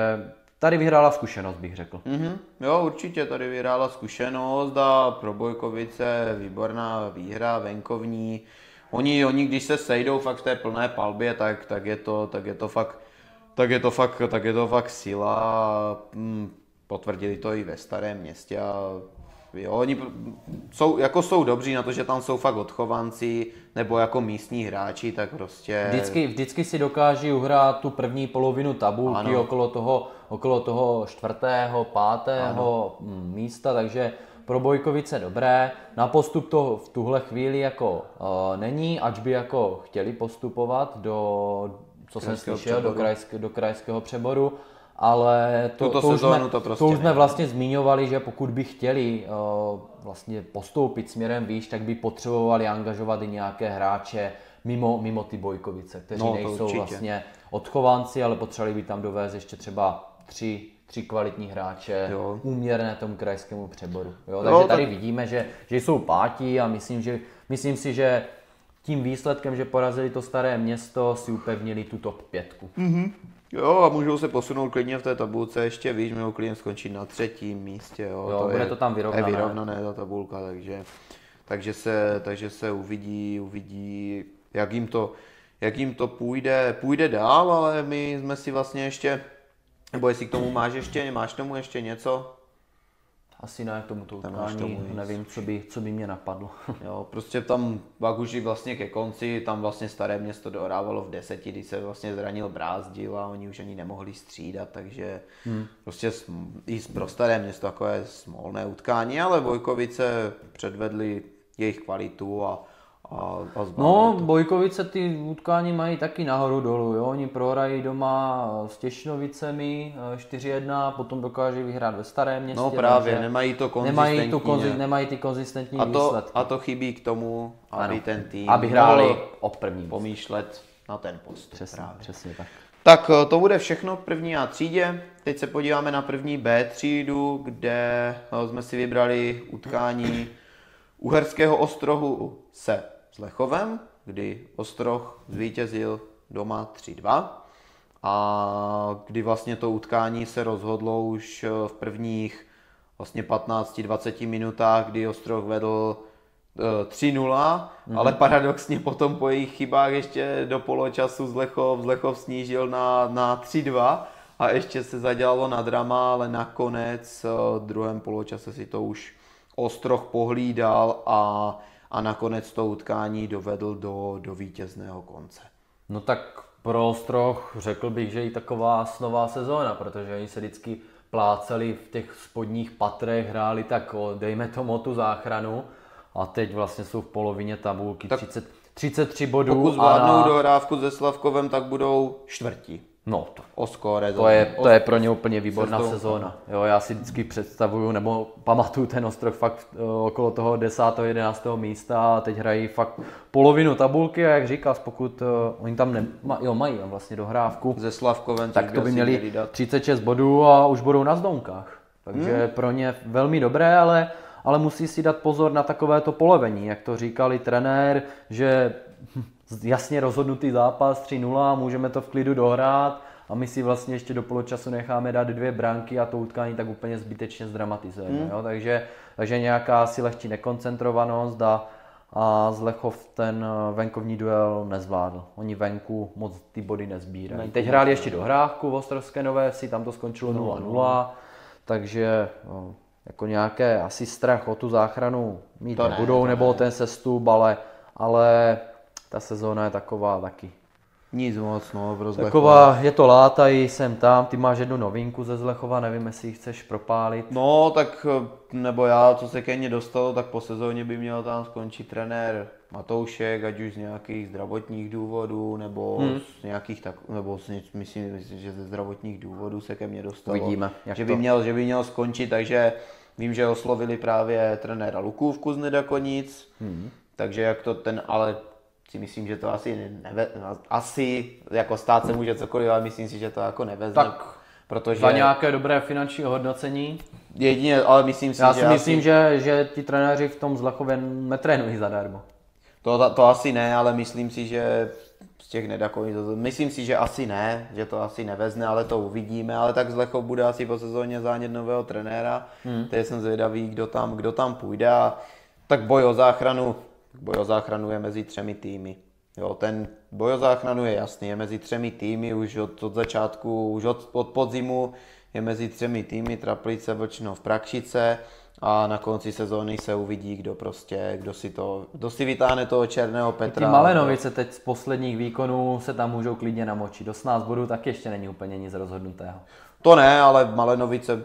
tady vyhrála zkušenost, bych řekl. Mm-hmm. Jo, určitě tady vyhrála zkušenost a pro Bojkovice výborná výhra, venkovní. Oni, oni když se sejdou fakt v té plné palbě, tak, tak, je, to, tak je to fakt tak je to fakt, tak je to fakt síla. Hmm, potvrdili to i ve starém městě a Jo, oni jsou, jako jsou dobří na to, že tam jsou fakt odchovanci nebo jako místní hráči, tak prostě... Vždycky, vždycky si dokáží uhrát tu první polovinu tabulky okolo toho, okolo toho čtvrtého, pátého ano. místa, takže pro Bojkovice dobré. Na postup to v tuhle chvíli jako uh, není, ač by jako chtěli postupovat do, co jsem slyšel, do, krajsk, do krajského přeboru ale to, Tuto to, už jsme, to, prostě to už jsme vlastně zmiňovali, že pokud by chtěli uh, vlastně postoupit směrem výš, tak by potřebovali angažovat i nějaké hráče mimo, mimo ty Bojkovice, kteří no, nejsou vlastně odchovanci, ale potřebovali by tam dovést ještě třeba tři, tři kvalitní hráče, jo. úměrné tomu krajskému přeboru. Jo? Takže no, tady tak... vidíme, že, že jsou pátí a myslím, že, myslím si, že tím výsledkem, že porazili to staré město, si upevnili tu top pětku. Mm-hmm. Jo, a můžou se posunout klidně v té tabulce ještě víc, můžou klidně skončit na třetím místě. Jo, jo to bude je, to tam vyrovnané. Je vyrovnané ta tabulka, takže, takže, se, takže se uvidí, uvidí, jak jim to, jak jim to půjde, půjde dál, ale my jsme si vlastně ještě, nebo jestli k tomu máš ještě, máš tomu ještě něco? Asi ne, tomu to utkání, nevím, co by, co by mě napadlo. jo, prostě tam, pak už vlastně ke konci, tam vlastně staré město dohrávalo v deseti, kdy se vlastně zranil Brázdil a oni už ani nemohli střídat, takže hmm. prostě i pro staré město takové smolné utkání, ale Vojkovice předvedli jejich kvalitu a a, a no, to. Bojkovice ty utkání mají taky nahoru dolů, jo? Oni prohrají doma s Těšnovicemi 4-1, potom dokáží vyhrát ve starém městě. No právě, nemají to konzistentní. Nemají, tu konzi, nemají ty konzistentní a to, výsledky. A to chybí k tomu, aby ano. ten tým aby hráli o první pomýšlet na ten post. Přesně, právě. přesně tak. Tak eh, to bude všechno v první A třídě. Teď se podíváme na první B třídu, kde eh, jsme si vybrali utkání Uherského ostrohu se s Lechovem, kdy Ostroh zvítězil doma 3-2 a kdy vlastně to utkání se rozhodlo už eh, v prvních vlastně 15-20 minutách, kdy Ostroh vedl 3-0, mm. ale paradoxně potom po jejich chybách ještě do poločasu Zlechov, Zlechov snížil na, na 3-2 a ještě se zadělalo na drama, ale nakonec eh, v druhém poločase si to už Ostroh pohlídal a a nakonec to utkání dovedl do, do vítězného konce. No tak pro Ostroh řekl bych, že i taková snová sezóna, protože oni se vždycky pláceli v těch spodních patrech, hráli tak, dejme tomu tu záchranu a teď vlastně jsou v polovině tabulky tak 30, 33 bodů. Pokud zvládnou a na... dohrávku se Slavkovem, tak budou čtvrtí. No, to, o skóre. To je, to je pro ně úplně výborná sezóna. Jo, já si vždycky představuju, nebo pamatuju ten ostrov fakt uh, okolo toho 10. 11. místa a teď hrají fakt polovinu tabulky a jak říkal, pokud uh, oni tam ne, ma, jo, mají vlastně dohrávku, ze Slavkovem, tak to by měli, měli 36 bodů a už budou na zdounkách. Takže hmm. pro ně velmi dobré, ale, ale musí si dát pozor na takovéto polevení, jak to říkali trenér, že jasně rozhodnutý zápas 3-0, můžeme to v klidu dohrát a my si vlastně ještě do poločasu necháme dát dvě branky a to utkání tak úplně zbytečně zdramatizujeme. Hmm. Jo? Takže, takže nějaká asi lehčí nekoncentrovanost a, a Zlechov ten eh, venkovní duel nezvládl. Oni venku moc ty body nezbírají. Teď hráli ještě dohrávku v Ostrovské Nové si, tam to skončilo 0-0, no, takže no, jako nějaké asi strach o tu záchranu mít nebudou, nebo o ten sestup, ale, ale ta sezóna je taková taky Nic moc, no, Zlechova. Taková, je to láta i jsem tam, ty máš jednu novinku ze Zlechova, nevím, jestli ji chceš propálit. No, tak nebo já, co se ke mně dostalo, tak po sezóně by měl tam skončit trenér Matoušek, ať už z nějakých zdravotních důvodů, nebo hmm. z nějakých tak, nebo z, myslím, myslím, že ze zdravotních důvodů se ke mně dostalo. Uvidíme, jak že to. by, měl, že by měl skončit, takže vím, že oslovili právě trenéra Lukůvku z Nedakonic, hmm. takže jak to ten, ale si myslím, že to asi neve, asi jako stát se může cokoliv, ale myslím si, že to jako nevezme. Tak protože... Za nějaké dobré finanční hodnocení? Jedině, ale myslím si, Já si že myslím, asi... že, že ti trenéři v tom Zlachově netrénují zadarmo. To, to asi ne, ale myslím si, že z těch nedakových, myslím si, že asi ne, že to asi nevezne, ale to uvidíme, ale tak Zlechov bude asi po sezóně zánět nového trenéra, hmm. teď jsem zvědavý, kdo tam, kdo tam půjde a tak boj o záchranu, boj o záchranu je mezi třemi týmy. Jo, ten boj o záchranu je jasný, je mezi třemi týmy už od, od začátku, už od, od podzimu je mezi třemi týmy Traplice, Vlčnov, Prakšice a na konci sezóny se uvidí, kdo prostě, kdo si to, kdo si vytáhne toho černého Petra. Ty Malenovice teď z posledních výkonů se tam můžou klidně namočit. 18 bodů tak ještě není úplně nic rozhodnutého. To ne, ale Malenovice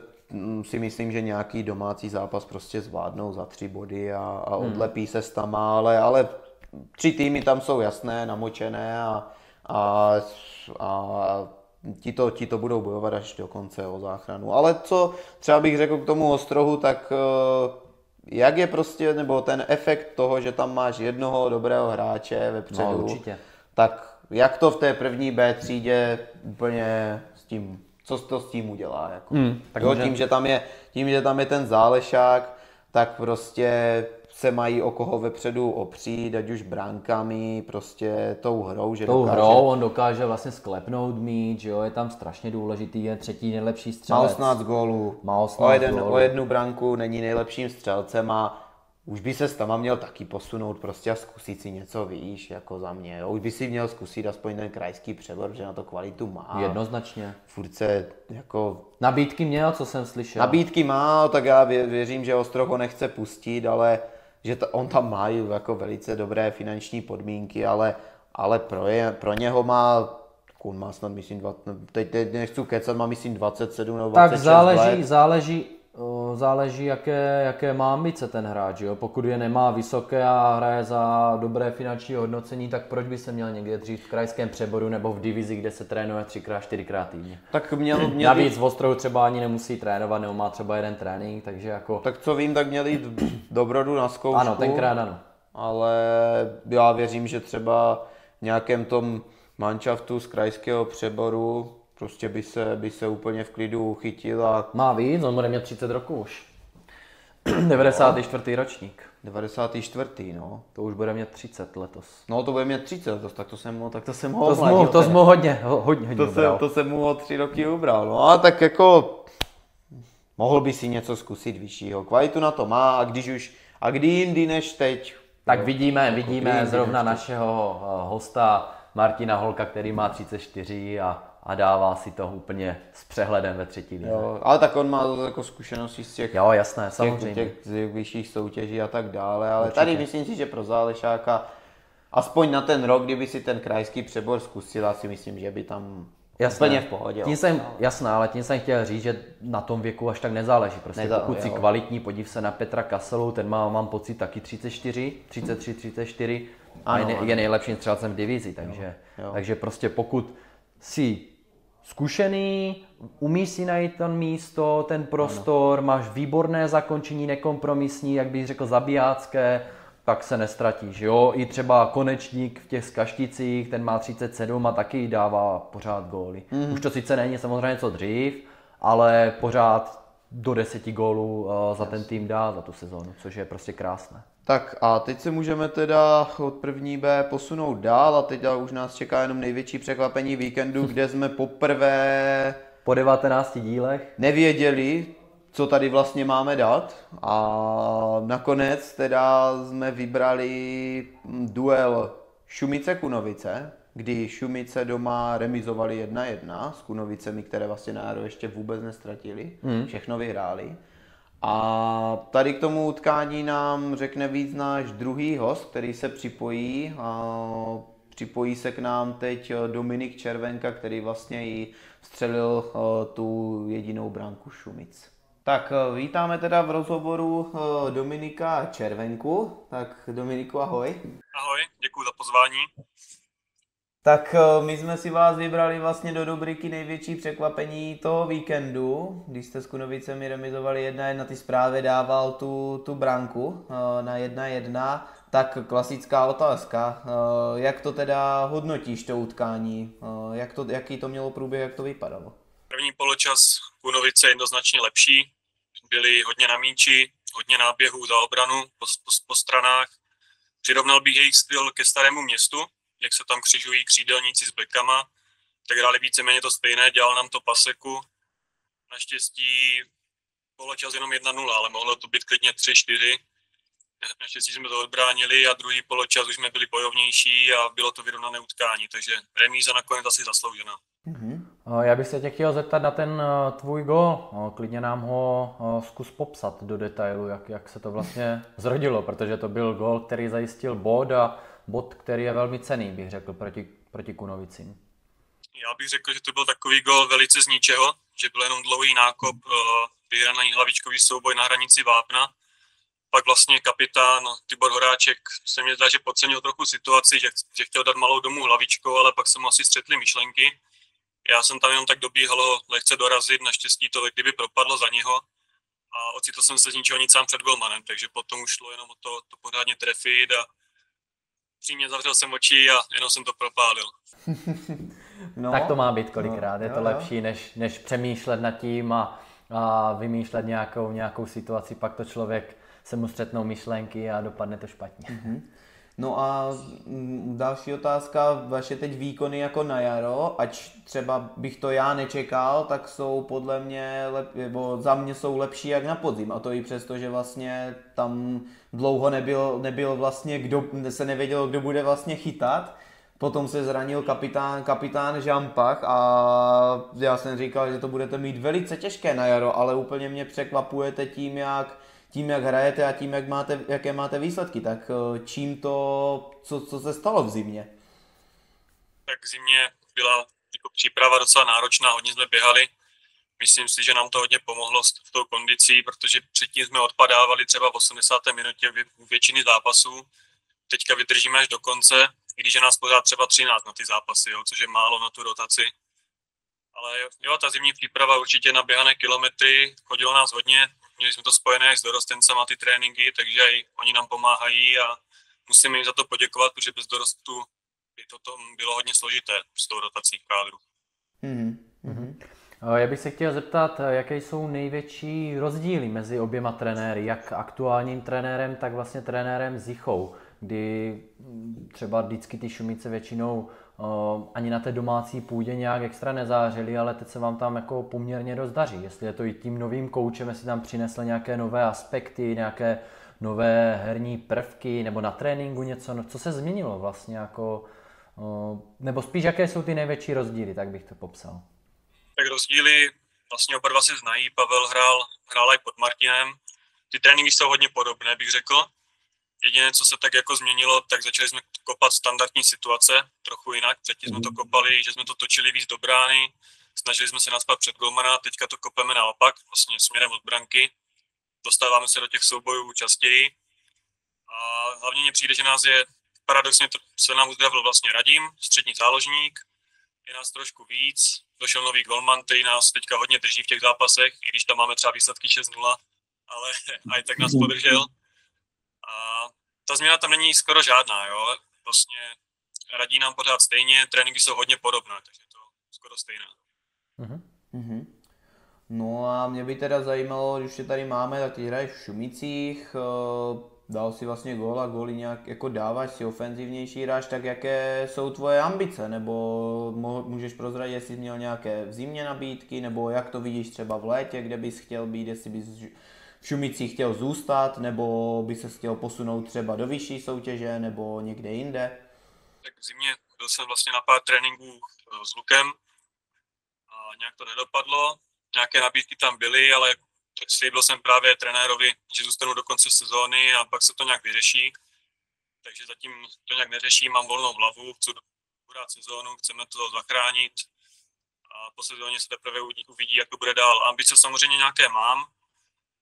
si myslím, že nějaký domácí zápas prostě zvládnou za tři body a, a hmm. odlepí se s tam, ale, ale tři týmy tam jsou jasné, namočené a, a, a ti to, ti to budou bojovat až do konce o záchranu. Ale co třeba bych řekl k tomu ostrohu, tak eh, jak je prostě, nebo ten efekt toho, že tam máš jednoho dobrého hráče vepředu, no, určitě. tak jak to v té první B třídě úplně s tím, co to s tím udělá? Jako. Mm, tak jo, tím, že tam je, tím, že tam je ten zálešák, tak prostě se mají o koho vepředu opřít, ať už bránkami, prostě tou hrou, že tou dokáže... hrou on dokáže vlastně sklepnout míč, jo, je tam strašně důležitý, je třetí nejlepší střelec. Má 18 gólů, má 18 o, jeden, gólů. o jednu branku není nejlepším střelcem a už by se s tama měl taky posunout prostě a zkusit si něco, víš, jako za mě. Jo. Už by si měl zkusit aspoň ten krajský přebor, že na to kvalitu má. Jednoznačně. Furt se jako... Nabídky měl, co jsem slyšel. Nabídky má, tak já věřím, že Ostroh ho nechce pustit, ale že to, on tam má jako velice dobré finanční podmínky, ale, ale pro, je, pro něho má on má snad, myslím, dva, teď, teď nechci kecat, má myslím 27 nebo 26 Tak záleží, let. záleží, záleží, jaké, jaké má ambice ten hráč. Jo? Pokud je nemá vysoké a hraje za dobré finanční hodnocení, tak proč by se měl někde dřív v krajském přeboru nebo v divizi, kde se trénuje třikrát, čtyřikrát týdně. Tak měl, měl Navíc v Ostrohu třeba ani nemusí trénovat, nebo má třeba jeden trénink, takže jako... Tak co vím, tak měli do Brodu na zkoušku. Ano, tenkrát ano. Ale já věřím, že třeba v nějakém tom manšaftu z krajského přeboru prostě by se, by se úplně v klidu uchytil a... Má víc, on bude mít 30 roků už. 94. ročník. 94. no. To už bude mít 30 letos. No to bude mít 30 letos, tak to jsem mu, tak to jsem ho To jsem mu, to jsem hodně, hodně, hodně to, jsem, to jsem mu o tři roky ubral. No a tak jako mohl by si něco zkusit vyššího. Kvalitu na to má a když už, a kdy jindy než teď. Tak no, vidíme, jako vidíme zrovna našeho hosta Martina Holka, který má 34 a a dává si to úplně s přehledem ve třetí lize. Jo, ale tak on má jako zkušenosti z těch, jo, jasné, samozřejmě. těch, těch vyšších soutěží a tak dále, ale Určitě. tady myslím si, že pro Zálešáka aspoň na ten rok, kdyby si ten krajský přebor zkusil, asi myslím, že by tam Jasné. Úplně v pohodě. Tím jsem, jasné, ale tím jsem chtěl říct, že na tom věku až tak nezáleží. Prostě Nezá, pokud si kvalitní, podív se na Petra Kaselu, ten má, mám pocit, taky 34, 33, 34 ano, a je, ano. je nejlepším střelcem v divizi, takže, jo, jo. takže prostě pokud si zkušený, umíš si najít ten místo, ten prostor, ano. máš výborné zakončení, nekompromisní, jak bych řekl, zabijácké, tak se nestratíš. Jo? I třeba konečník v těch skašticích, ten má 37 a taky dává pořád góly. Mm. Už to sice není samozřejmě co dřív, ale pořád do deseti gólů uh, za ten tým dá za tu sezónu, což je prostě krásné. Tak a teď se můžeme teda od první B posunout dál a teď už nás čeká jenom největší překvapení víkendu, kde jsme poprvé po 19 dílech. nevěděli, co tady vlastně máme dát a nakonec teda jsme vybrali duel Šumice Kunovice, kdy Šumice doma remizovali 1-1 s Kunovicemi, které vlastně na ještě vůbec nestratili, hmm. všechno vyhráli. A tady k tomu utkání nám řekne víc náš druhý host, který se připojí a připojí se k nám teď Dominik Červenka, který vlastně i střelil tu jedinou bránku Šumic. Tak vítáme teda v rozhovoru Dominika Červenku. Tak Dominiku, ahoj. Ahoj, děkuji za pozvání. Tak eh, my jsme si vás vybrali vlastně do rubriky největší překvapení toho víkendu, když jste s Kunovicemi remizovali jedna jedna, ty zprávy dával tu, tu branku eh, na jedna jedna, tak klasická otázka, eh, jak to teda hodnotíš to utkání, jak to, jaký to mělo průběh, jak to vypadalo? První poločas Kunovice jednoznačně lepší, byli hodně na míči, hodně náběhů za obranu po, po, po stranách. Přirovnal bych jejich styl ke starému městu, jak se tam křižují křídelníci s bekama, tak hráli víceméně to stejné, dělal nám to paseku. Naštěstí poločas jenom 1-0, ale mohlo to být klidně 3-4. Naštěstí jsme to odbránili a druhý poločas už jsme byli bojovnější a bylo to vyrovnané utkání, takže remíza nakonec asi zasloužená. Mm-hmm. Já bych se tě chtěl zeptat na ten eh, tvůj gol. Klidně nám ho eh, zkus popsat do detailu, jak, jak se to vlastně zrodilo, protože to byl gol, který zajistil bod a bod, který je velmi cený, bych řekl, proti, proti Kunovicím. Já bych řekl, že to byl takový gol velice z ničeho, že byl jenom dlouhý nákop, uh, vyhraný hlavičkový souboj na hranici Vápna. Pak vlastně kapitán Tibor Horáček se mě zdá, že podcenil trochu situaci, že, že chtěl dát malou domů hlavičkou, ale pak se mu asi střetli myšlenky. Já jsem tam jenom tak dobíhal ho lehce dorazit, naštěstí to kdyby propadlo za něho a ocitl jsem se z ničeho nic sám před golmanem, takže potom už šlo jenom o to, to pořádně trefit a přímě zavřel jsem oči a jenom jsem to propálil. no, tak to má být kolikrát, no, je to jo, lepší, než, než přemýšlet nad tím a, a vymýšlet nějakou, nějakou situaci, pak to člověk se mu střetnou myšlenky a dopadne to špatně. Mm-hmm. No a mm, další otázka, vaše teď výkony jako na jaro, ať třeba bych to já nečekal, tak jsou podle mě, lep, nebo za mě jsou lepší jak na podzim. A to i přesto, že vlastně tam dlouho nebyl, nebyl vlastně, kdo, se nevědělo, kdo bude vlastně chytat. Potom se zranil kapitán, kapitán Žampach a já jsem říkal, že to budete mít velice těžké na jaro, ale úplně mě překvapujete tím, jak tím, jak hrajete a tím, jak máte, jaké máte výsledky, tak eh, čím to, co, co se stalo v zimě? Tak v zimě byla jako příprava docela náročná, hodně jsme běhali. Myslím si, že nám to hodně pomohlo s tou kondicí, protože předtím jsme odpadávali třeba v 80. minutě u většiny zápasů. Teďka vydržíme až do konce, i když je nás pořád třeba 13 na ty zápasy, jo, což je málo na tu rotaci. Ale jo, ta zimní příprava určitě naběhané kilometry, chodilo nás hodně, měli jsme to spojené s dorostencema ty tréninky, takže i oni nám pomáhají a musím jim za to poděkovat, protože bez dorostu by to bylo hodně složité s tou rotací v kádru. Mm-hmm. Já bych se chtěl zeptat, jaké jsou největší rozdíly mezi oběma trenéry, jak aktuálním trenérem, tak vlastně trenérem Zichou, kdy třeba vždycky ty šumice většinou ani na té domácí půdě nějak extra nezářili, ale teď se vám tam jako poměrně dost daří. Jestli je to i tím novým koučem, jestli tam přinesl nějaké nové aspekty, nějaké nové herní prvky, nebo na tréninku něco, no, co se změnilo vlastně jako, nebo spíš jaké jsou ty největší rozdíly, tak bych to popsal. Tak rozdíly vlastně oba dva se znají, Pavel hrál, hrál i pod Martinem, ty tréninky jsou hodně podobné, bych řekl, Jediné, co se tak jako změnilo, tak začali jsme kopat standardní situace trochu jinak. Předtím jsme to mhm. kopali, že jsme to točili víc do brány, snažili jsme se naspat před golmana, teďka to kopeme naopak, vlastně směrem od branky. Dostáváme se do těch soubojů častěji. A hlavně mně přijde, že nás je, paradoxně se nám uzdravil vlastně Radim, střední záložník, je nás trošku víc, došel nový golman, který nás teďka hodně drží v těch zápasech, i když tam máme třeba výsledky 6-0, ale i tak nás podržel. A ta změna tam není skoro žádná, jo. Vlastně radí nám pořád stejně, tréninky jsou hodně podobné, takže to skoro stejné. Mm-hmm. No a mě by teda zajímalo, když tě tady máme, tak ty hraješ v Šumicích, eh, dal si vlastně gól a góly nějak jako dáváš si ofenzivnější hráč, tak jaké jsou tvoje ambice, nebo můžeš prozradit, jestli jsi měl nějaké v zimě nabídky, nebo jak to vidíš třeba v létě, kde bys chtěl být, jestli bys v Šumicích chtěl zůstat, nebo by se chtěl posunout třeba do vyšší soutěže, nebo někde jinde? Tak v zimě byl jsem vlastně na pár tréninků eh, s Lukem a nějak to nedopadlo. Nějaké nabídky tam byly, ale slíbil jsem právě trenérovi, že zůstanu do konce sezóny a pak se to nějak vyřeší. takže zatím to nějak neřeším, mám volnou hlavu, chci hrát sezónu, chceme to zachránit a po sezóně se teprve uvidí, jak to bude dál. Ambice samozřejmě nějaké mám,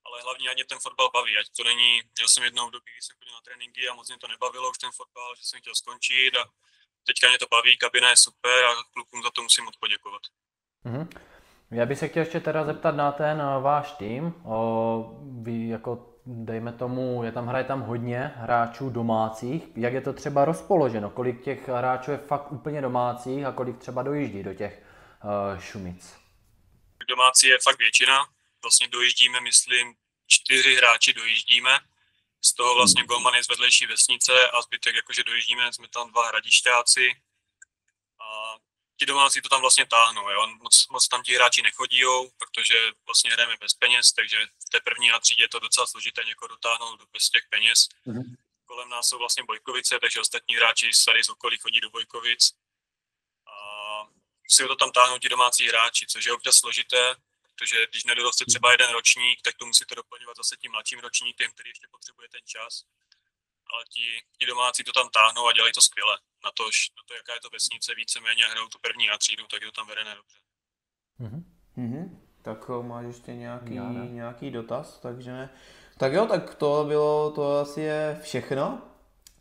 ale hlavně ať mě ten fotbal baví, ať to není, měl jsem jednou v době, kdy jsem chodil na tréninky a moc mě to nebavilo už ten fotbal, že jsem chtěl skončit a teďka mě to baví, kabina je super a klukům za to musím odpoděkovat. Mm-hmm. Já bych se chtěl ještě teda zeptat na ten uh, váš tým. O, vy jako dejme tomu, je tam hraje tam hodně hráčů domácích. Jak je to třeba rozpoloženo? Kolik těch hráčů je fakt úplně domácích a kolik třeba dojíždí do těch uh, šumic? Domácí je fakt většina. Vlastně dojíždíme, myslím, čtyři hráči dojíždíme. Z toho vlastně golman je z vedlejší vesnice a zbytek jakože dojíždíme, jsme tam dva hradišťáci. A ti domácí to tam vlastně táhnou, jo. Moc, moc tam ti hráči nechodí, protože vlastně hrajeme bez peněz, takže v té první a třídě je to docela složité někoho dotáhnout bez těch peněz. Mm-hmm. Kolem nás jsou vlastně Bojkovice, takže ostatní hráči z tady z okolí chodí do Bojkovic. A musí to tam táhnout ti domácí hráči, což je občas složité, protože když nedoroste třeba jeden ročník, tak to musíte doplňovat zase tím mladším ročníkem, který ještě potřebuje ten čas ale ti, ti domácí to tam táhnou a dělají to skvěle. Na to, na to jaká je to vesnice, víceméně hrajou tu první a třídu, tak je to tam vedené dobře. Mm-hmm. Mm-hmm. Tak eh, máš ještě nějaký, nějaký dotaz, takže ne. Tak jo, tak to bylo, to asi je všechno.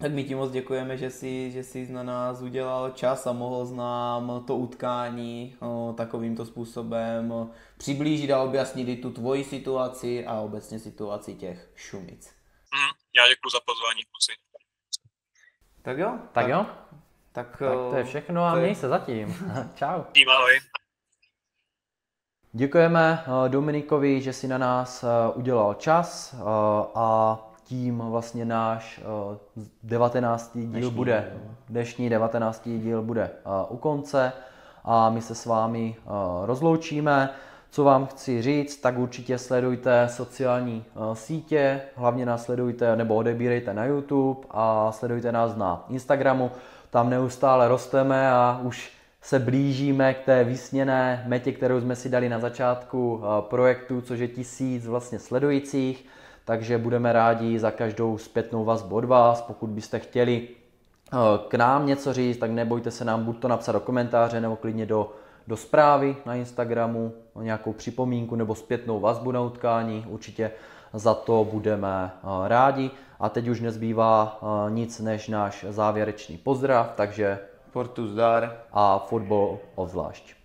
Tak my ti moc děkujeme, že jsi, že jsi na nás udělal čas a mohl znám to utkání o, takovýmto způsobem přiblížit a objasnit tu tvoji situaci a obecně situaci těch šumic. Mm, já děkuji za pozvání, kluci. Tak jo. Tak, tak jo. Tak, tak to je všechno a měj se zatím. Čau. Tým ahoj. Děkujeme eh, Dominikovi, že si na nás eh, udělal čas eh, a tím vlastně náš 19. díl dnešní, bude, dnešní 19. díl bude u konce a my se s vámi rozloučíme. Co vám chci říct, tak určitě sledujte sociální sítě, hlavně nás sledujte nebo odebírejte na YouTube a sledujte nás na Instagramu. Tam neustále rosteme a už se blížíme k té vysněné metě, kterou jsme si dali na začátku projektu, což je tisíc vlastně sledujících. Takže budeme rádi za každou zpětnou vazbu od vás. Pokud byste chtěli uh, k nám něco říct, tak nebojte se nám buď to napsat do komentáře nebo klidně do do zprávy na Instagramu o nějakou připomínku nebo zpětnou vazbu na utkání. Určitě za to budeme eh, rádi. A teď už nezbývá eh, nic než náš závěrečný pozdrav, takže Fortu zdar a fotbal obzvlášť.